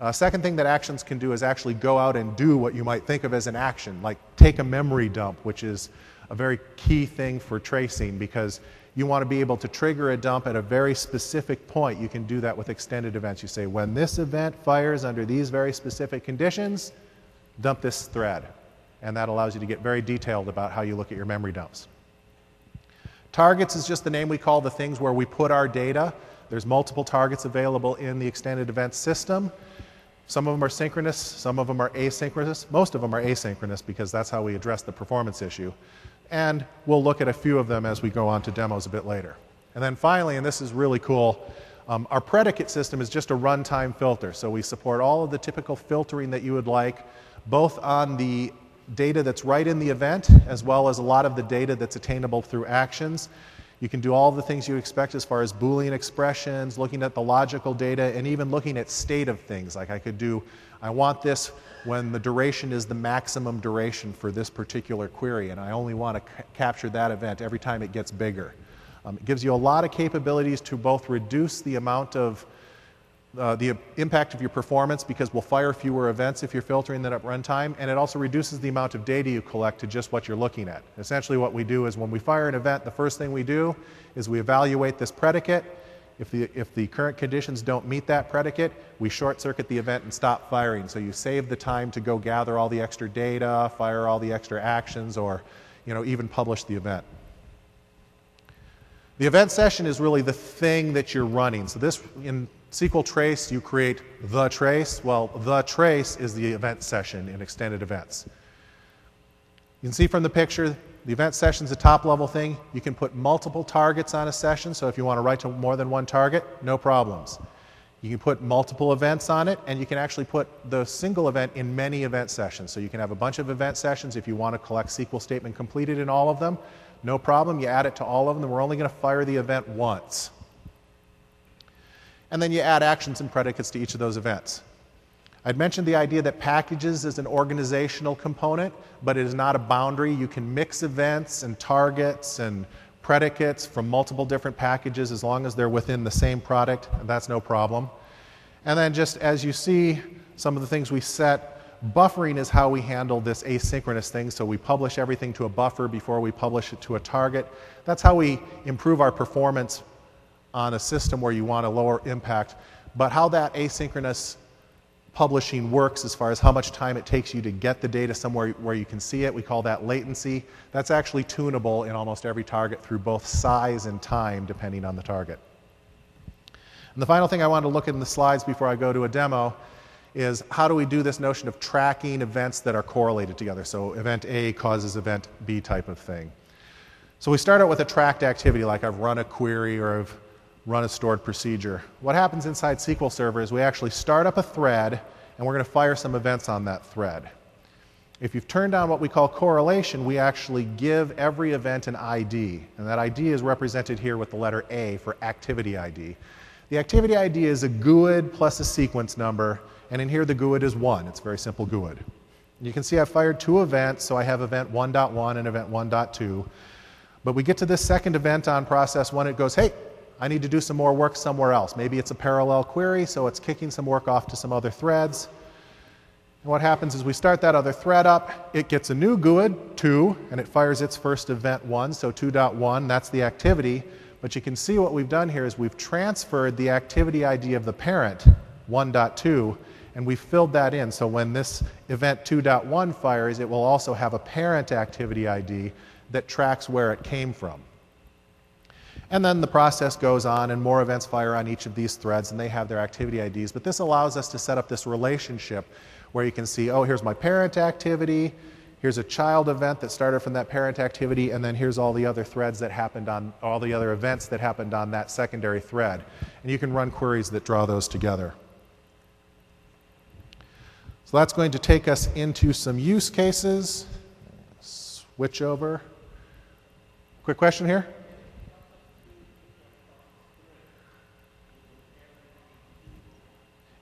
Uh, second thing that actions can do is actually go out and do what you might think of as an action, like take a memory dump, which is a very key thing for tracing because you want to be able to trigger a dump at a very specific point. You can do that with extended events. You say, when this event fires under these very specific conditions, dump this thread. And that allows you to get very detailed about how you look at your memory dumps. Targets is just the name we call the things where we put our data. There's multiple targets available in the extended event system. Some of them are synchronous, some of them are asynchronous. Most of them are asynchronous because that's how we address the performance issue and we'll look at a few of them as we go on to demos a bit later. And then finally, and this is really cool, um, our predicate system is just a runtime filter. So we support all of the typical filtering that you would like, both on the data that's right in the event, as well as a lot of the data that's attainable through actions. You can do all the things you expect as far as Boolean expressions, looking at the logical data, and even looking at state of things. Like I could do, I want this when the duration is the maximum duration for this particular query, and I only want to ca capture that event every time it gets bigger. Um, it gives you a lot of capabilities to both reduce the amount of uh, the impact of your performance because we'll fire fewer events if you're filtering that at runtime, and it also reduces the amount of data you collect to just what you're looking at. Essentially, what we do is when we fire an event, the first thing we do is we evaluate this predicate if the, if the current conditions don't meet that predicate, we short circuit the event and stop firing. So you save the time to go gather all the extra data, fire all the extra actions, or you know, even publish the event. The event session is really the thing that you're running. So this in SQL Trace, you create the trace. Well, the trace is the event session in extended events. You can see from the picture, the event session is a top level thing. You can put multiple targets on a session, so if you want to write to more than one target, no problems. You can put multiple events on it, and you can actually put the single event in many event sessions. So you can have a bunch of event sessions if you want to collect SQL statement completed in all of them. No problem, you add it to all of them. We're only going to fire the event once. And then you add actions and predicates to each of those events. I'd mentioned the idea that packages is an organizational component, but it is not a boundary. You can mix events and targets and predicates from multiple different packages as long as they're within the same product, and that's no problem. And then just as you see some of the things we set, buffering is how we handle this asynchronous thing. So we publish everything to a buffer before we publish it to a target. That's how we improve our performance on a system where you want a lower impact. But how that asynchronous publishing works as far as how much time it takes you to get the data somewhere where you can see it. We call that latency. That's actually tunable in almost every target through both size and time, depending on the target. And the final thing I want to look at in the slides before I go to a demo is how do we do this notion of tracking events that are correlated together? So event A causes event B type of thing. So we start out with a tracked activity, like I've run a query or I've run a stored procedure. What happens inside SQL Server is we actually start up a thread and we're going to fire some events on that thread. If you've turned on what we call correlation, we actually give every event an ID. And that ID is represented here with the letter A for activity ID. The activity ID is a GUID plus a sequence number, and in here the GUID is 1. It's very simple GUID. You can see I've fired two events, so I have event 1.1 and event 1.2. But we get to this second event on process 1, it goes, hey, I need to do some more work somewhere else. Maybe it's a parallel query, so it's kicking some work off to some other threads. And what happens is we start that other thread up, it gets a new GUID, 2, and it fires its first event 1, so 2.1, that's the activity. But you can see what we've done here is we've transferred the activity ID of the parent, 1.2, and we've filled that in. So when this event 2.1 fires, it will also have a parent activity ID that tracks where it came from. And then the process goes on, and more events fire on each of these threads, and they have their activity IDs. But this allows us to set up this relationship where you can see, oh, here's my parent activity, here's a child event that started from that parent activity, and then here's all the other threads that happened on, all the other events that happened on that secondary thread. And you can run queries that draw those together. So that's going to take us into some use cases. Switch over. Quick question here?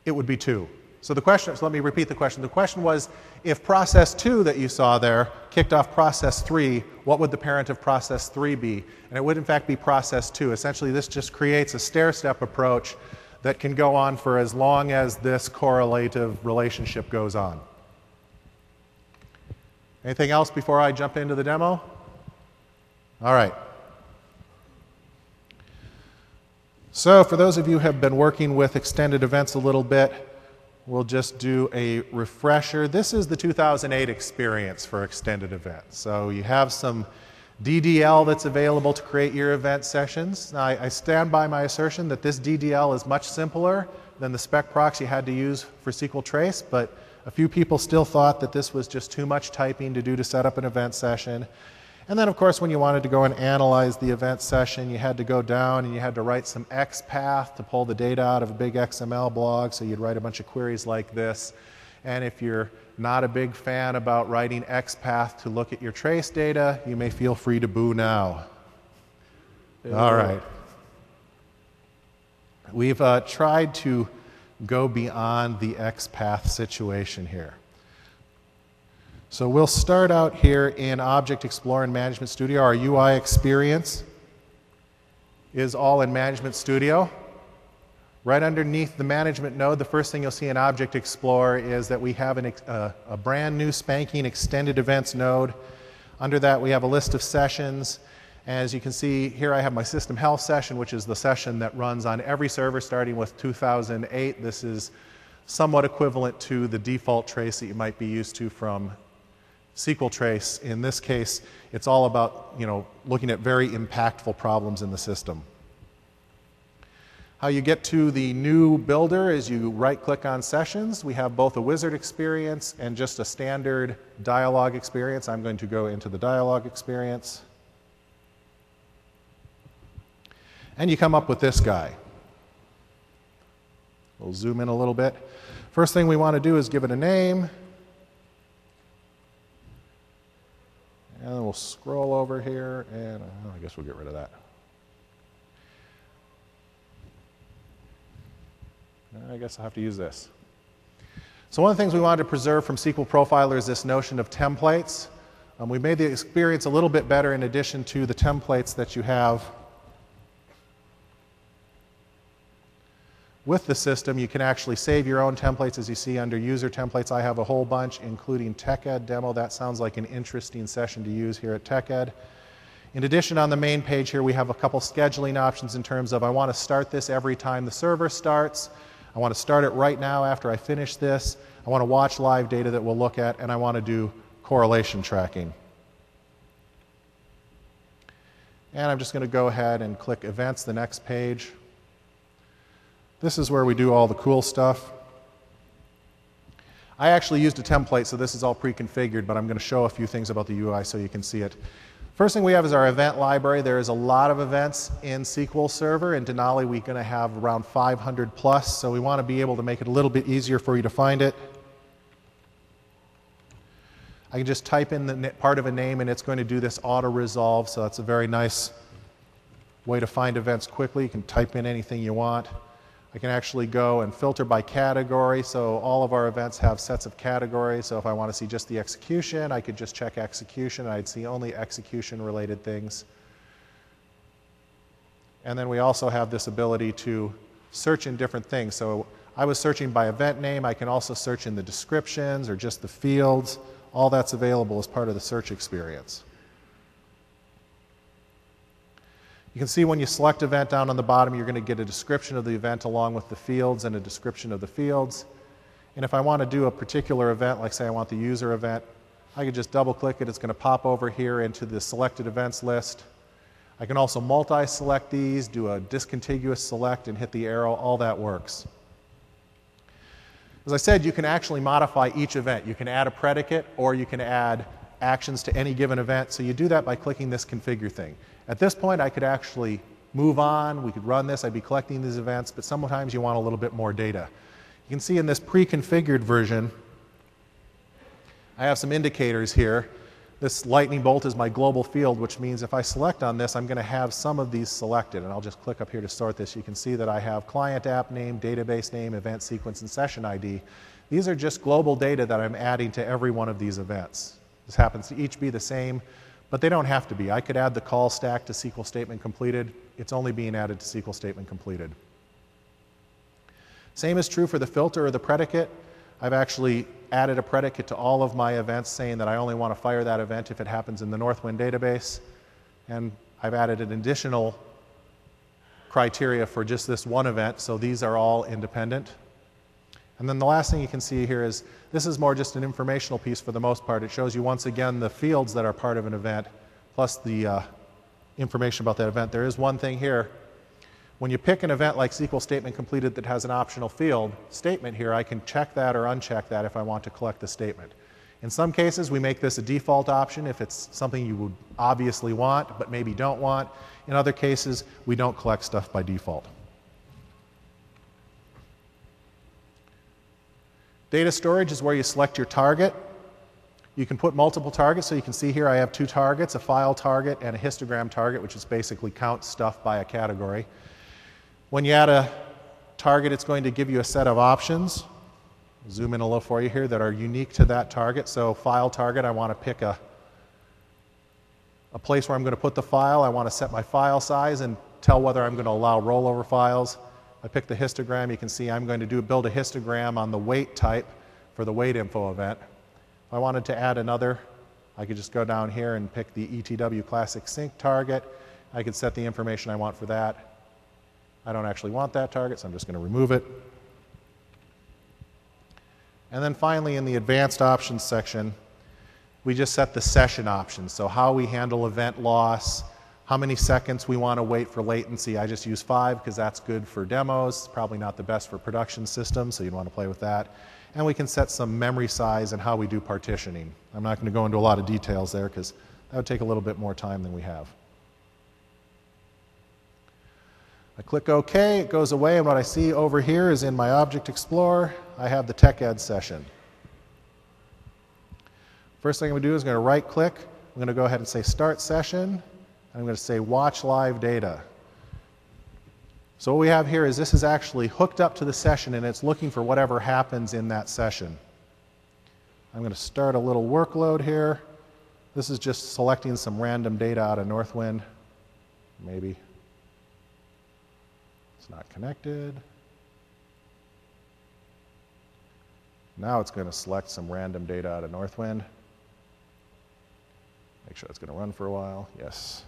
It would be two. So the question, so let me repeat the question. The question was, if process two that you saw there kicked off process three, what would the parent of process three be? And it would in fact be process two. Essentially, this just creates a stair-step approach that can go on for as long as this correlative relationship goes on. Anything else before I jump into the demo? All right. So, for those of you who have been working with extended events a little bit, we'll just do a refresher. This is the 2008 experience for extended events. So, you have some DDL that's available to create your event sessions. I, I stand by my assertion that this DDL is much simpler than the spec procs you had to use for SQL Trace, but a few people still thought that this was just too much typing to do to set up an event session. And then, of course, when you wanted to go and analyze the event session, you had to go down and you had to write some XPath to pull the data out of a big XML blob. So you'd write a bunch of queries like this. And if you're not a big fan about writing XPath to look at your trace data, you may feel free to boo now. All right. We've uh, tried to go beyond the XPath situation here. So we'll start out here in Object Explorer and Management Studio. Our UI experience is all in Management Studio. Right underneath the management node, the first thing you'll see in Object Explorer is that we have an, uh, a brand new spanking extended events node. Under that, we have a list of sessions. As you can see, here I have my system health session, which is the session that runs on every server starting with 2008. This is somewhat equivalent to the default trace that you might be used to from SQL Trace. In this case, it's all about you know, looking at very impactful problems in the system. How you get to the new builder is you right click on sessions. We have both a wizard experience and just a standard dialog experience. I'm going to go into the dialog experience. And you come up with this guy. We'll zoom in a little bit. First thing we want to do is give it a name. And then we'll scroll over here, and uh, I guess we'll get rid of that. I guess I'll have to use this. So one of the things we wanted to preserve from SQL Profiler is this notion of templates. Um, we made the experience a little bit better in addition to the templates that you have with the system, you can actually save your own templates as you see under user templates. I have a whole bunch, including TechEd demo. That sounds like an interesting session to use here at TechEd. In addition, on the main page here, we have a couple scheduling options in terms of I want to start this every time the server starts. I want to start it right now after I finish this. I want to watch live data that we'll look at, and I want to do correlation tracking. And I'm just going to go ahead and click Events, the next page. This is where we do all the cool stuff. I actually used a template, so this is all pre-configured, but I'm going to show a few things about the UI so you can see it. First thing we have is our event library. There is a lot of events in SQL Server. In Denali, we're going to have around 500 plus, so we want to be able to make it a little bit easier for you to find it. I can just type in the part of a name, and it's going to do this auto-resolve, so that's a very nice way to find events quickly. You can type in anything you want. I can actually go and filter by category. So all of our events have sets of categories. So if I want to see just the execution, I could just check execution. I'd see only execution related things. And then we also have this ability to search in different things. So I was searching by event name. I can also search in the descriptions or just the fields. All that's available as part of the search experience. You can see when you select event down on the bottom, you're going to get a description of the event along with the fields and a description of the fields. And if I want to do a particular event, like say I want the user event, I could just double click it. It's going to pop over here into the selected events list. I can also multi-select these, do a discontiguous select and hit the arrow. All that works. As I said, you can actually modify each event. You can add a predicate or you can add actions to any given event. So you do that by clicking this configure thing. At this point, I could actually move on. We could run this. I'd be collecting these events, but sometimes you want a little bit more data. You can see in this pre-configured version, I have some indicators here. This lightning bolt is my global field, which means if I select on this, I'm going to have some of these selected. And I'll just click up here to sort this. You can see that I have client app name, database name, event sequence, and session ID. These are just global data that I'm adding to every one of these events. This happens to each be the same, but they don't have to be. I could add the call stack to SQL statement completed. It's only being added to SQL statement completed. Same is true for the filter or the predicate. I've actually added a predicate to all of my events saying that I only want to fire that event if it happens in the Northwind database. And I've added an additional criteria for just this one event, so these are all independent. And then the last thing you can see here is this is more just an informational piece for the most part. It shows you once again the fields that are part of an event plus the uh, information about that event. There is one thing here when you pick an event like SQL statement completed that has an optional field, statement here, I can check that or uncheck that if I want to collect the statement. In some cases, we make this a default option if it's something you would obviously want but maybe don't want. In other cases, we don't collect stuff by default. Data storage is where you select your target. You can put multiple targets, so you can see here I have two targets, a file target and a histogram target, which is basically count stuff by a category. When you add a target, it's going to give you a set of options. Zoom in a little for you here that are unique to that target. So, file target, I want to pick a, a place where I'm going to put the file. I want to set my file size and tell whether I'm going to allow rollover files. I pick the histogram. You can see I'm going to do build a histogram on the wait type for the wait info event. If I wanted to add another, I could just go down here and pick the ETW Classic Sync target. I could set the information I want for that. I don't actually want that target, so I'm just going to remove it. And then finally, in the advanced options section, we just set the session options. So, how we handle event loss, how many seconds we want to wait for latency. I just use five because that's good for demos. Probably not the best for production systems, so you'd want to play with that. And we can set some memory size and how we do partitioning. I'm not going to go into a lot of details there because that would take a little bit more time than we have. I click OK, it goes away, and what I see over here is in my Object Explorer, I have the TechEd session. First thing I'm going to do is I'm going to right click. I'm going to go ahead and say Start Session. I'm going to say Watch Live Data. So what we have here is this is actually hooked up to the session and it's looking for whatever happens in that session. I'm going to start a little workload here. This is just selecting some random data out of Northwind, maybe. It's not connected. Now it's going to select some random data out of Northwind. Make sure it's going to run for a while. Yes.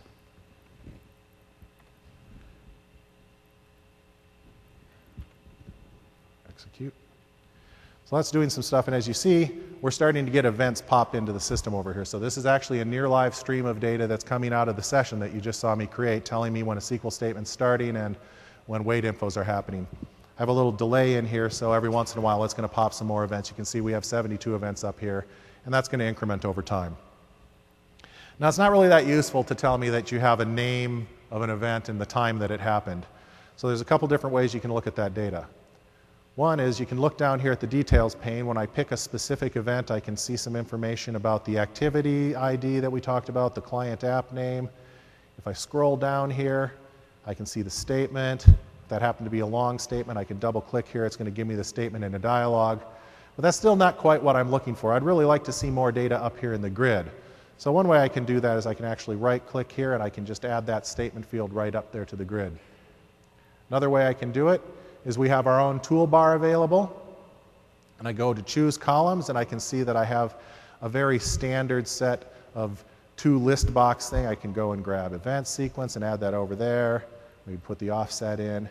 So that's doing some stuff, and as you see, we're starting to get events pop into the system over here. So this is actually a near live stream of data that's coming out of the session that you just saw me create, telling me when a SQL statement's starting and when wait infos are happening. I have a little delay in here, so every once in a while it's going to pop some more events. You can see we have 72 events up here, and that's going to increment over time. Now, it's not really that useful to tell me that you have a name of an event and the time that it happened. So there's a couple different ways you can look at that data. One is you can look down here at the details pane. When I pick a specific event, I can see some information about the activity ID that we talked about, the client app name. If I scroll down here, I can see the statement. If that happened to be a long statement, I can double click here. It's going to give me the statement in a dialog. But that's still not quite what I'm looking for. I'd really like to see more data up here in the grid. So one way I can do that is I can actually right click here and I can just add that statement field right up there to the grid. Another way I can do it is we have our own toolbar available. And I go to choose columns and I can see that I have a very standard set of two list box thing. I can go and grab event sequence and add that over there. We put the offset in,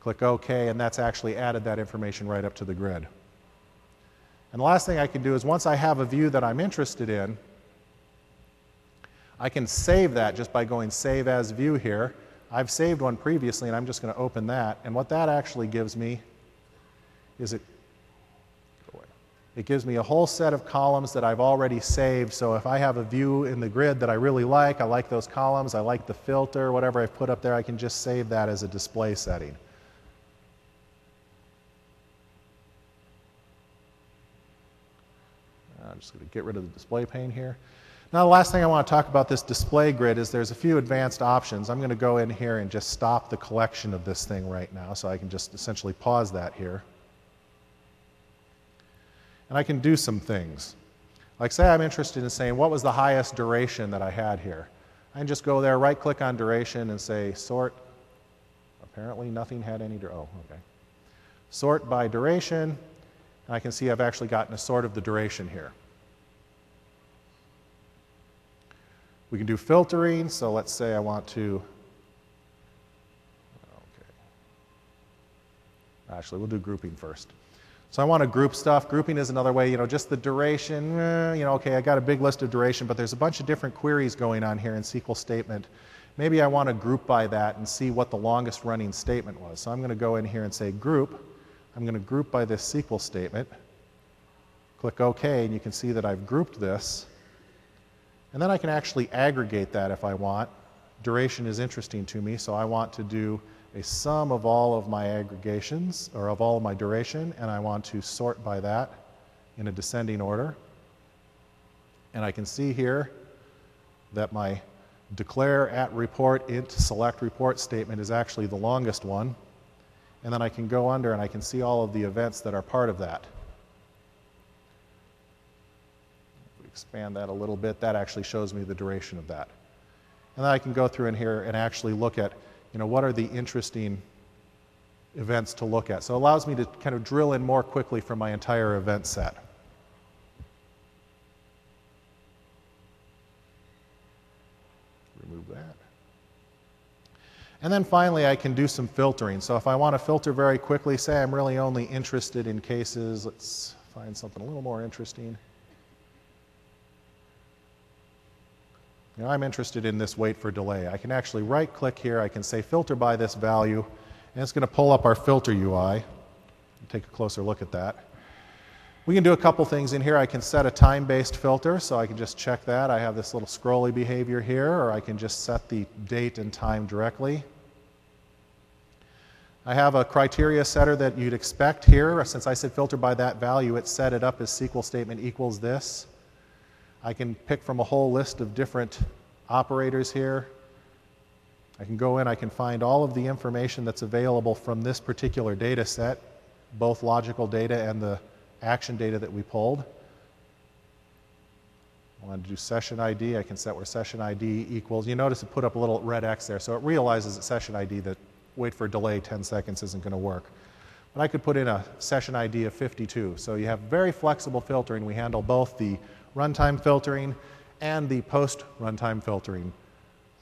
click OK, and that's actually added that information right up to the grid. And the last thing I can do is once I have a view that I'm interested in, I can save that just by going Save As View here. I've saved one previously, and I'm just going to open that. And what that actually gives me is it, it gives me a whole set of columns that I've already saved. So if I have a view in the grid that I really like, I like those columns, I like the filter, whatever I've put up there, I can just save that as a display setting. I'm just going to get rid of the display pane here. Now, the last thing I want to talk about this display grid is there's a few advanced options. I'm going to go in here and just stop the collection of this thing right now, so I can just essentially pause that here. And I can do some things. Like, say I'm interested in saying what was the highest duration that I had here. I can just go there, right click on duration, and say sort. Apparently, nothing had any. Oh, okay. Sort by duration, and I can see I've actually gotten a sort of the duration here. We can do filtering, so let's say I want to, okay. Actually, we'll do grouping first. So I want to group stuff. Grouping is another way, you know, just the duration, eh, you know, okay, I got a big list of duration, but there's a bunch of different queries going on here in SQL statement. Maybe I want to group by that and see what the longest running statement was. So I'm going to go in here and say group. I'm going to group by this SQL statement. Click OK, and you can see that I've grouped this. And then I can actually aggregate that if I want. Duration is interesting to me, so I want to do a sum of all of my aggregations, or of all of my duration, and I want to sort by that in a descending order. And I can see here that my declare at report int select report statement is actually the longest one. And then I can go under and I can see all of the events that are part of that. Expand that a little bit, that actually shows me the duration of that. And then I can go through in here and actually look at, you know, what are the interesting events to look at. So it allows me to kind of drill in more quickly from my entire event set. Remove that. And then finally, I can do some filtering. So if I want to filter very quickly, say I'm really only interested in cases, let's find something a little more interesting. You know, I'm interested in this wait for delay. I can actually right click here, I can say filter by this value, and it's going to pull up our filter UI. Take a closer look at that. We can do a couple things in here. I can set a time-based filter, so I can just check that. I have this little scrolly behavior here, or I can just set the date and time directly. I have a criteria setter that you'd expect here. Since I said filter by that value, it set it up as SQL statement equals this. I can pick from a whole list of different operators here. I can go in, I can find all of the information that's available from this particular data set, both logical data and the action data that we pulled. I want to do session ID. I can set where session ID equals. You notice it put up a little red X there, so it realizes that session ID that wait for delay 10 seconds isn't going to work. But I could put in a session ID of 52. So you have very flexible filtering. We handle both the runtime filtering and the post runtime filtering.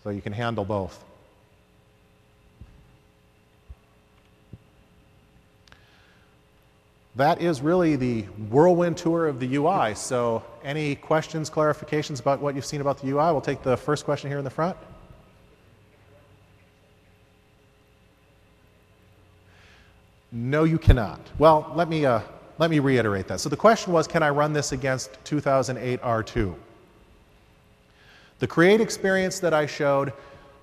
So you can handle both. That is really the whirlwind tour of the UI. So, any questions, clarifications about what you've seen about the UI? We'll take the first question here in the front. No, you cannot. Well, let me uh, let me reiterate that. So the question was can I run this against 2008 R2? The create experience that I showed,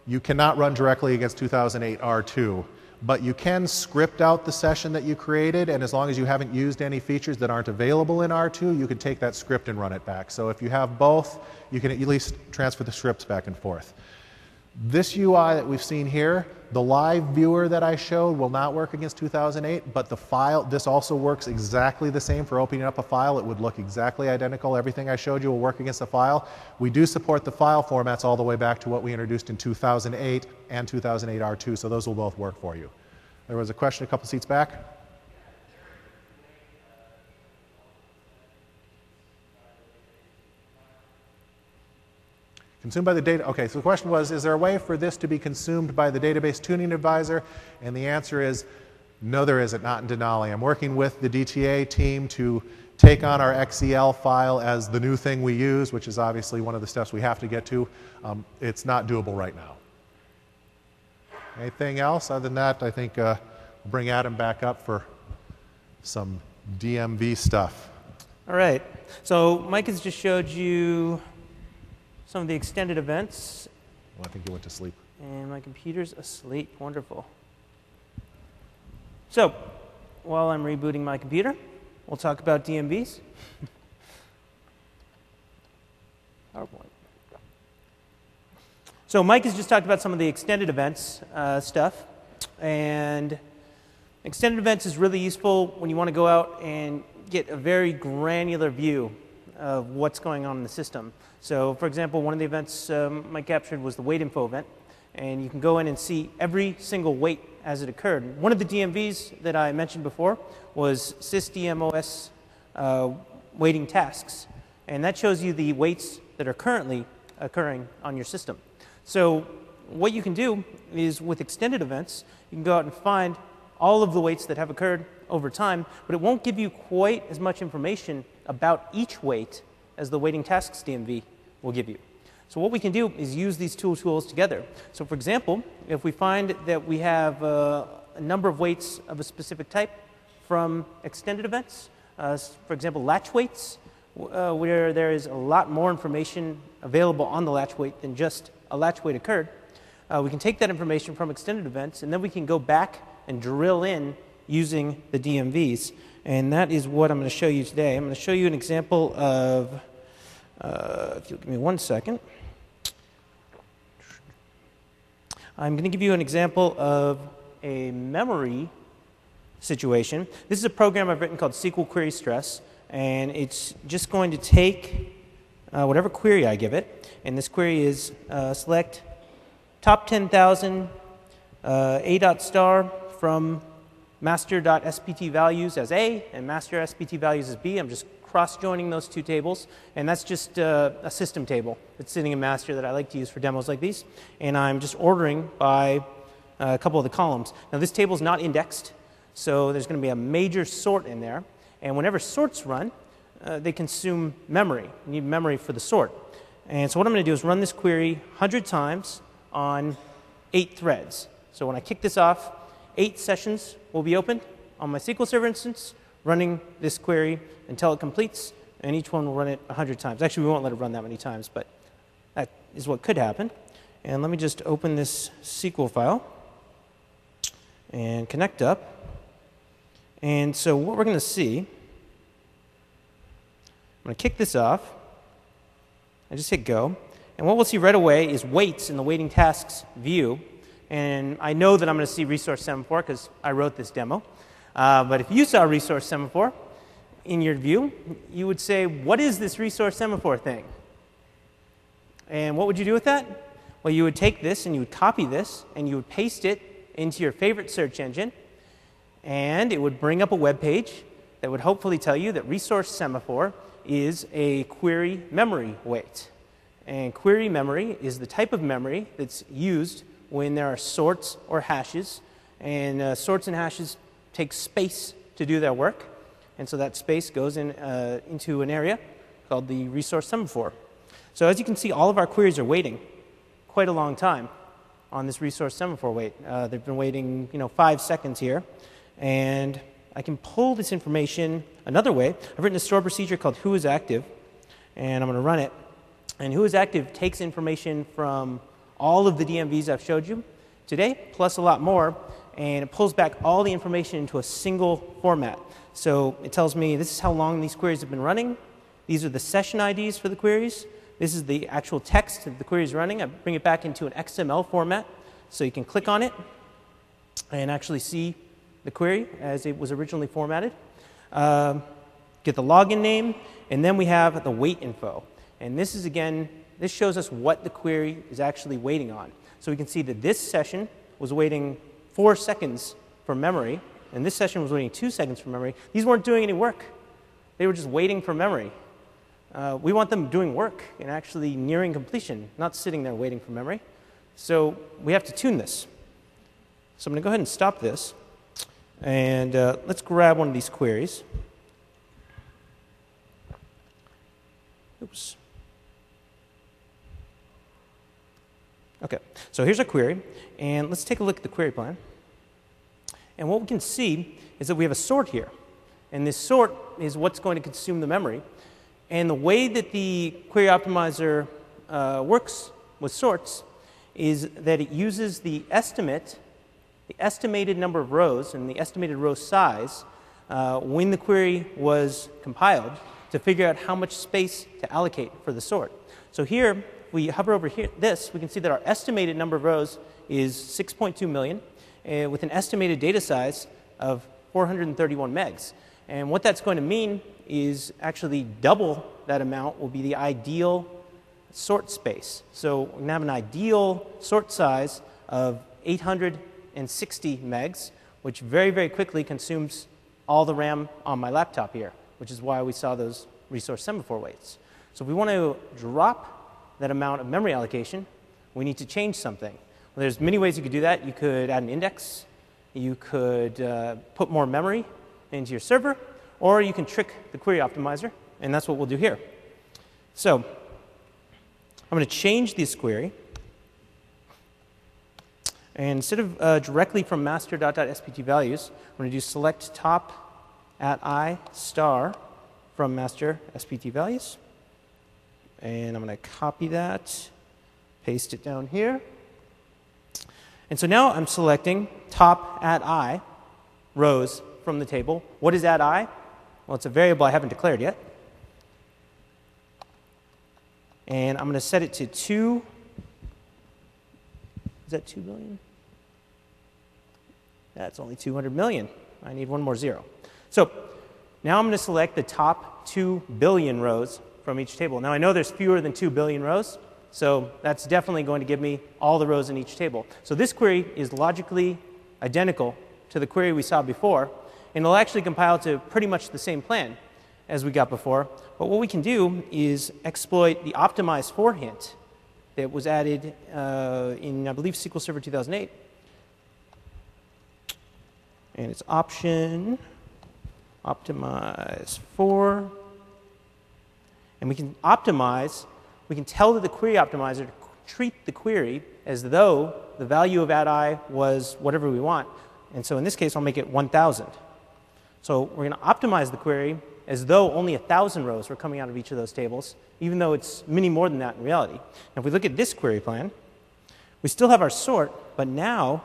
you cannot run directly against 2008 R2, but you can script out the session that you created, and as long as you haven't used any features that aren't available in R2, you can take that script and run it back. So if you have both, you can at least transfer the scripts back and forth. This UI that we've seen here, the live viewer that I showed will not work against 2008, but the file, this also works exactly the same for opening up a file. It would look exactly identical. Everything I showed you will work against the file. We do support the file formats all the way back to what we introduced in 2008 and 2008 R2, so those will both work for you. There was a question a couple seats back. Consumed by the data. Okay, so the question was Is there a way for this to be consumed by the database tuning advisor? And the answer is no, there isn't, not in Denali. I'm working with the DTA team to take on our XEL file as the new thing we use, which is obviously one of the steps we have to get to, um, it's not doable right now. Anything else? Other than that, I think uh, we'll bring Adam back up for some DMV stuff. All right. So Mike has just showed you some of the extended events, Well, I think you went to sleep. and my computer's asleep. Wonderful. So, while I'm rebooting my computer, we'll talk about DMVs. PowerPoint. (laughs) So, Mike has just talked about some of the extended events uh, stuff, and extended events is really useful when you want to go out and get a very granular view of what's going on in the system. So, for example, one of the events um, Mike captured was the wait info event, and you can go in and see every single wait as it occurred. One of the DMVs that I mentioned before was SysDMOS uh, waiting tasks, and that shows you the waits that are currently occurring on your system. So, what you can do is with extended events, you can go out and find all of the waits that have occurred over time, but it won't give you quite as much information about each wait as the waiting tasks DMV will give you. So what we can do is use these two tools together. So for example, if we find that we have uh, a number of waits of a specific type from extended events, uh, for example, latch waits, uh, where there is a lot more information available on the latch wait than just a latch wait occurred, uh, we can take that information from extended events and then we can go back and drill in using the DMVs. And that is what I'm going to show you today. I'm going to show you an example of, uh, if you'll give me one second. I'm going to give you an example of a memory situation. This is a program I've written called SQL Query Stress, and it's just going to take uh, whatever query I give it, and this query is uh, select top 10,000 uh, A dot star from master.spt values as A and master SPT values as B. I'm just cross joining those two tables, and that's just uh, a system table that's sitting in master that I like to use for demos like these. And I'm just ordering by uh, a couple of the columns. Now, this table is not indexed, so there's going to be a major sort in there. And whenever sorts run, uh, they consume memory. You need memory for the sort. And so, what I'm going to do is run this query 100 times on eight threads. So, when I kick this off, eight sessions will be opened on my SQL Server instance, running this query until it completes, and each one will run it 100 times. Actually, we won't let it run that many times, but that is what could happen. And let me just open this SQL file and connect up. And so what we're going to see, I'm going to kick this off. I just hit go. And what we'll see right away is waits in the waiting tasks view. And I know that I'm going to see resource semaphore because I wrote this demo. Uh, but if you saw resource semaphore in your view, you would say, what is this resource semaphore thing? And what would you do with that? Well, you would take this and you would copy this and you would paste it into your favorite search engine, and it would bring up a web page that would hopefully tell you that resource semaphore is a query memory wait. And query memory is the type of memory that's used when there are sorts or hashes. And uh, sorts and hashes take space to do their work. And so that space goes in, uh, into an area called the resource semaphore. So as you can see, all of our queries are waiting quite a long time on this resource semaphore wait. Uh, they've been waiting, you know, five seconds here. And I can pull this information another way. I've written a store procedure called who is active, and I'm going to run it. And who is active takes information from all of the DMVs I've showed you today, plus a lot more, and it pulls back all the information into a single format. So it tells me this is how long these queries have been running. These are the session IDs for the queries. This is the actual text that the query is running. I bring it back into an XML format so you can click on it and actually see the query as it was originally formatted. Um, get the login name, and then we have the wait info. And this is again, this shows us what the query is actually waiting on. So we can see that this session was waiting four seconds from memory, and this session was waiting two seconds from memory. These weren't doing any work. They were just waiting for memory. Uh, we want them doing work and actually nearing completion, not sitting there waiting for memory. So we have to tune this. So I'm going to go ahead and stop this. And uh, let's grab one of these queries. Oops. Okay, so here's a query, and let's take a look at the query plan. And what we can see is that we have a sort here. And this sort is what's going to consume the memory. And the way that the query optimizer uh, works with sorts is that it uses the estimate, the estimated number of rows and the estimated row size uh, when the query was compiled to figure out how much space to allocate for the sort. So here, we hover over here, this, we can see that our estimated number of rows is 6.2 million uh, with an estimated data size of 431 megs. And what that's going to mean is actually double that amount will be the ideal sort space. So we're going to have an ideal sort size of 860 megs, which very, very quickly consumes all the RAM on my laptop here, which is why we saw those resource semaphore waits. So if we want to drop that amount of memory allocation, we need to change something. Well, there's many ways you could do that. You could add an index. You could uh, put more memory into your server, or you can trick the query optimizer, and that's what we'll do here. So I'm going to change this query. And instead of uh, directly from master dot dot spt values, I'm going to do select top at i star from master spt values. And I'm going to copy that, paste it down here. And so now I'm selecting top at i rows from the table. What is at i? Well, it's a variable I haven't declared yet. And I'm going to set it to 2. Is that 2 billion? That's only 200 million. I need one more zero. So now I'm going to select the top 2 billion rows from each table. Now I know there's fewer than 2 billion rows, so that's definitely going to give me all the rows in each table. So this query is logically identical to the query we saw before, and it'll actually compile to pretty much the same plan as we got before. But what we can do is exploit the optimize for hint that was added uh, in, I believe, SQL Server 2008. And it's option optimize for. And we can optimize, we can tell the query optimizer to treat the query as though the value of at i was whatever we want. And so in this case, I'll make it 1,000. So we're going to optimize the query as though only 1,000 rows were coming out of each of those tables, even though it's many more than that in reality. And if we look at this query plan, we still have our sort, but now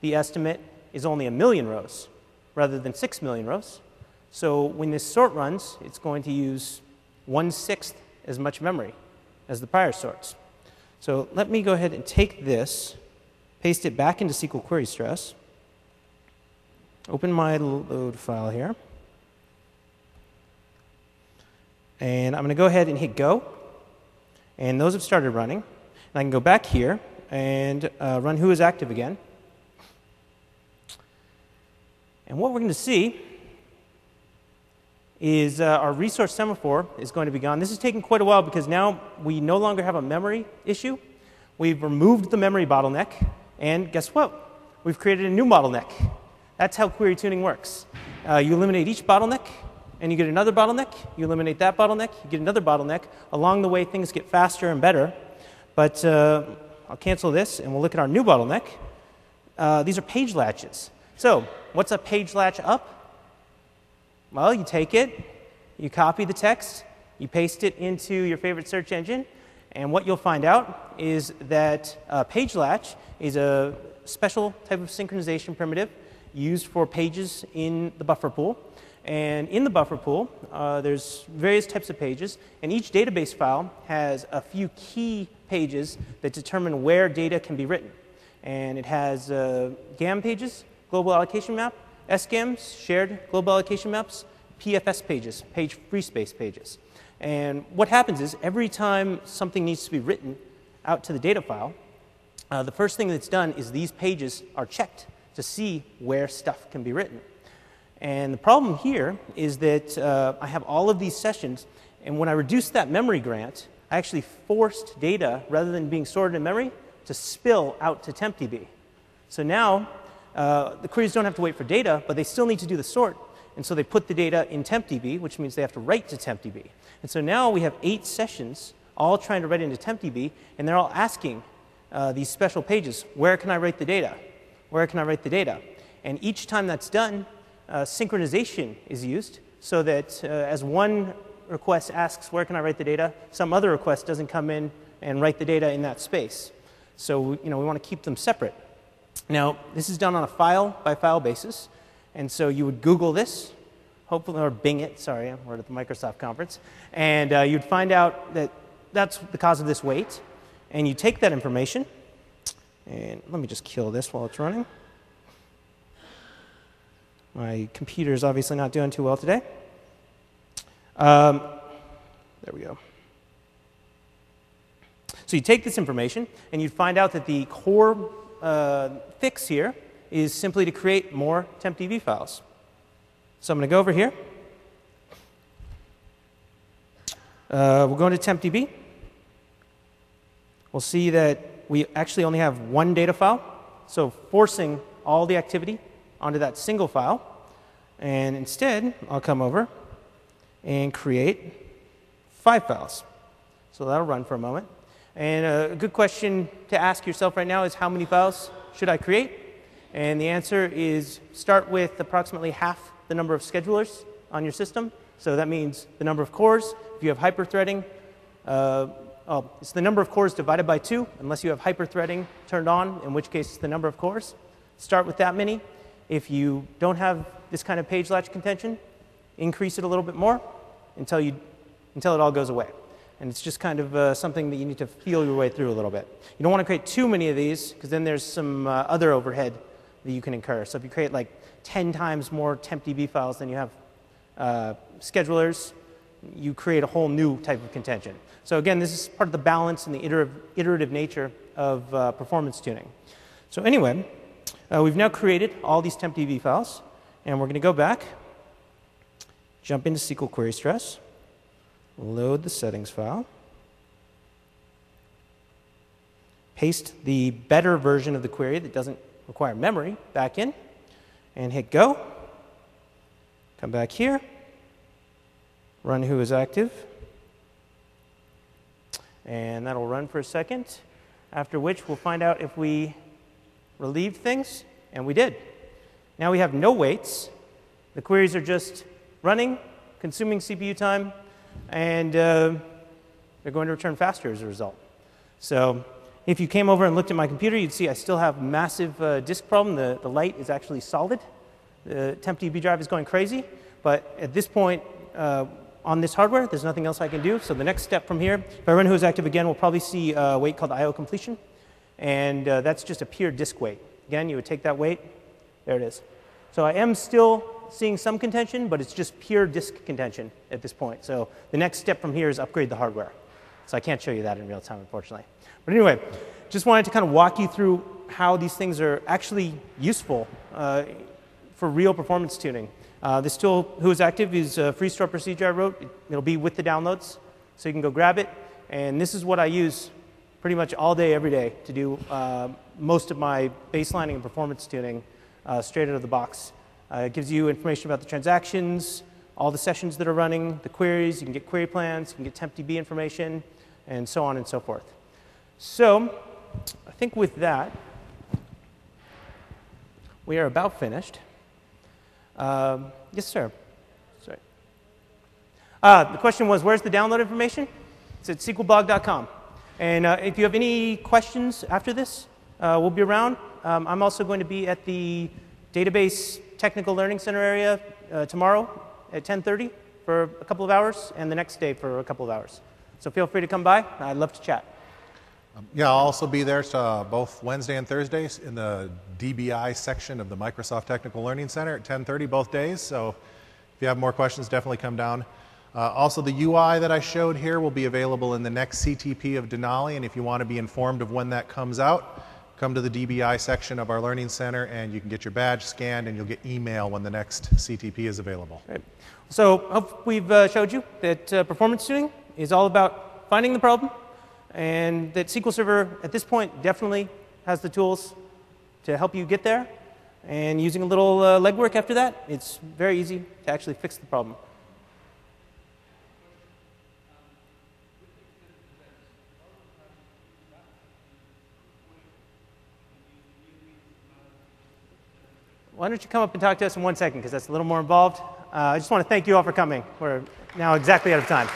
the estimate is only a million rows rather than 6 million rows. So when this sort runs, it's going to use one sixth as much memory as the prior sorts. So let me go ahead and take this, paste it back into SQL Query Stress, open my load file here. And I'm going to go ahead and hit go. And those have started running. And I can go back here and uh, run who is active again. And what we're going to see is uh, our resource semaphore is going to be gone. This is taking quite a while because now we no longer have a memory issue. We've removed the memory bottleneck, and guess what? We've created a new bottleneck. That's how query tuning works. Uh, you eliminate each bottleneck, and you get another bottleneck. You eliminate that bottleneck, you get another bottleneck. Along the way, things get faster and better. But uh, I'll cancel this, and we'll look at our new bottleneck. Uh, these are page latches. So, what's a page latch up? Well, you take it, you copy the text, you paste it into your favorite search engine, and what you'll find out is that a page latch is a special type of synchronization primitive used for pages in the buffer pool. And in the buffer pool, uh, there's various types of pages, and each database file has a few key pages that determine where data can be written. And it has uh, GAM pages, global allocation map, SGAMs, shared global allocation maps, PFS pages, page free space pages. And what happens is every time something needs to be written out to the data file, uh, the first thing that's done is these pages are checked to see where stuff can be written. And the problem here is that uh, I have all of these sessions, and when I reduced that memory grant, I actually forced data, rather than being stored in memory, to spill out to TempDB. So now uh, the queries don't have to wait for data, but they still need to do the sort. And so they put the data in TempDB, which means they have to write to TempDB. And so now we have eight sessions all trying to write into TempDB, and they're all asking uh, these special pages, where can I write the data? Where can I write the data? And each time that's done, uh, synchronization is used so that uh, as one request asks, where can I write the data, some other request doesn't come in and write the data in that space. So you know, we want to keep them separate. Now, this is done on a file by file basis. And so you would Google this, hopefully, or Bing it, sorry, we're at the Microsoft conference, and uh, you'd find out that that's the cause of this wait. And you take that information, and let me just kill this while it's running. My computer is obviously not doing too well today. Um, there we go. So you take this information, and you find out that the core uh, fix here is simply to create more tempdb files. So I'm going to go over here. Uh, we'll go into tempdb. We'll see that we actually only have one data file, so forcing all the activity onto that single file. And instead, I'll come over and create five files. So that'll run for a moment. And a good question to ask yourself right now is how many files should I create? And the answer is start with approximately half the number of schedulers on your system. So that means the number of cores. If you have hyperthreading, uh, oh, it's the number of cores divided by two, unless you have hyperthreading turned on, in which case it's the number of cores. Start with that many. If you don't have this kind of page latch contention, increase it a little bit more until, you, until it all goes away. And it's just kind of uh, something that you need to feel your way through a little bit. You don't want to create too many of these, because then there's some uh, other overhead that you can incur. So if you create like 10 times more tempdb files than you have uh, schedulers, you create a whole new type of contention. So again, this is part of the balance and the iterative, iterative nature of uh, performance tuning. So anyway, uh, we've now created all these tempdb files, and we're going to go back, jump into SQL Query Stress, load the settings file, paste the better version of the query that doesn't require memory back in and hit go. Come back here, run who is active, and that'll run for a second, after which we'll find out if we relieved things, and we did. Now we have no waits. The queries are just running, consuming CPU time, and uh, they're going to return faster as a result. So if you came over and looked at my computer, you'd see I still have massive uh, disk problem. The, the light is actually solid. The TempDB drive is going crazy. But at this point, uh, on this hardware, there's nothing else I can do. So the next step from here, if I run who's active again, we'll probably see a wait called IO completion. And uh, that's just a pure disk wait. Again, you would take that wait. There it is. So I am still seeing some contention, but it's just pure disk contention at this point. So the next step from here is upgrade the hardware. So I can't show you that in real time, unfortunately. But anyway, just wanted to kind of walk you through how these things are actually useful uh, for real performance tuning. Uh, this tool, Who is Active, is a free store procedure I wrote. It'll be with the downloads, so you can go grab it. And this is what I use pretty much all day, every day to do uh, most of my baselining and performance tuning uh, straight out of the box. Uh, it gives you information about the transactions, all the sessions that are running, the queries. You can get query plans, you can get TempDB information, and so on and so forth. So I think with that, we are about finished. Um, yes, sir. Sorry. Uh, the question was, where's the download information? It's at sqlblog.com. And uh, if you have any questions after this, uh, we'll be around. Um, I'm also going to be at the Database Technical Learning Center area uh, tomorrow at 10.30 for a couple of hours, and the next day for a couple of hours. So feel free to come by. I'd love to chat. Um, yeah, I'll also be there uh, both Wednesday and Thursdays in the DBI section of the Microsoft Technical Learning Center at 10:30 both days. So if you have more questions, definitely come down. Uh, also, the UI that I showed here will be available in the next CTP of Denali, and if you want to be informed of when that comes out, come to the DBI section of our Learning Center, and you can get your badge scanned, and you'll get email when the next CTP is available. Right. So, hope we've uh, showed you that uh, performance tuning is all about finding the problem, and that SQL Server at this point definitely has the tools to help you get there. And using a little uh, legwork after that, it's very easy to actually fix the problem. Why don't you come up and talk to us in one second, because that's a little more involved. Uh, I just want to thank you all for coming. We're now exactly out of time.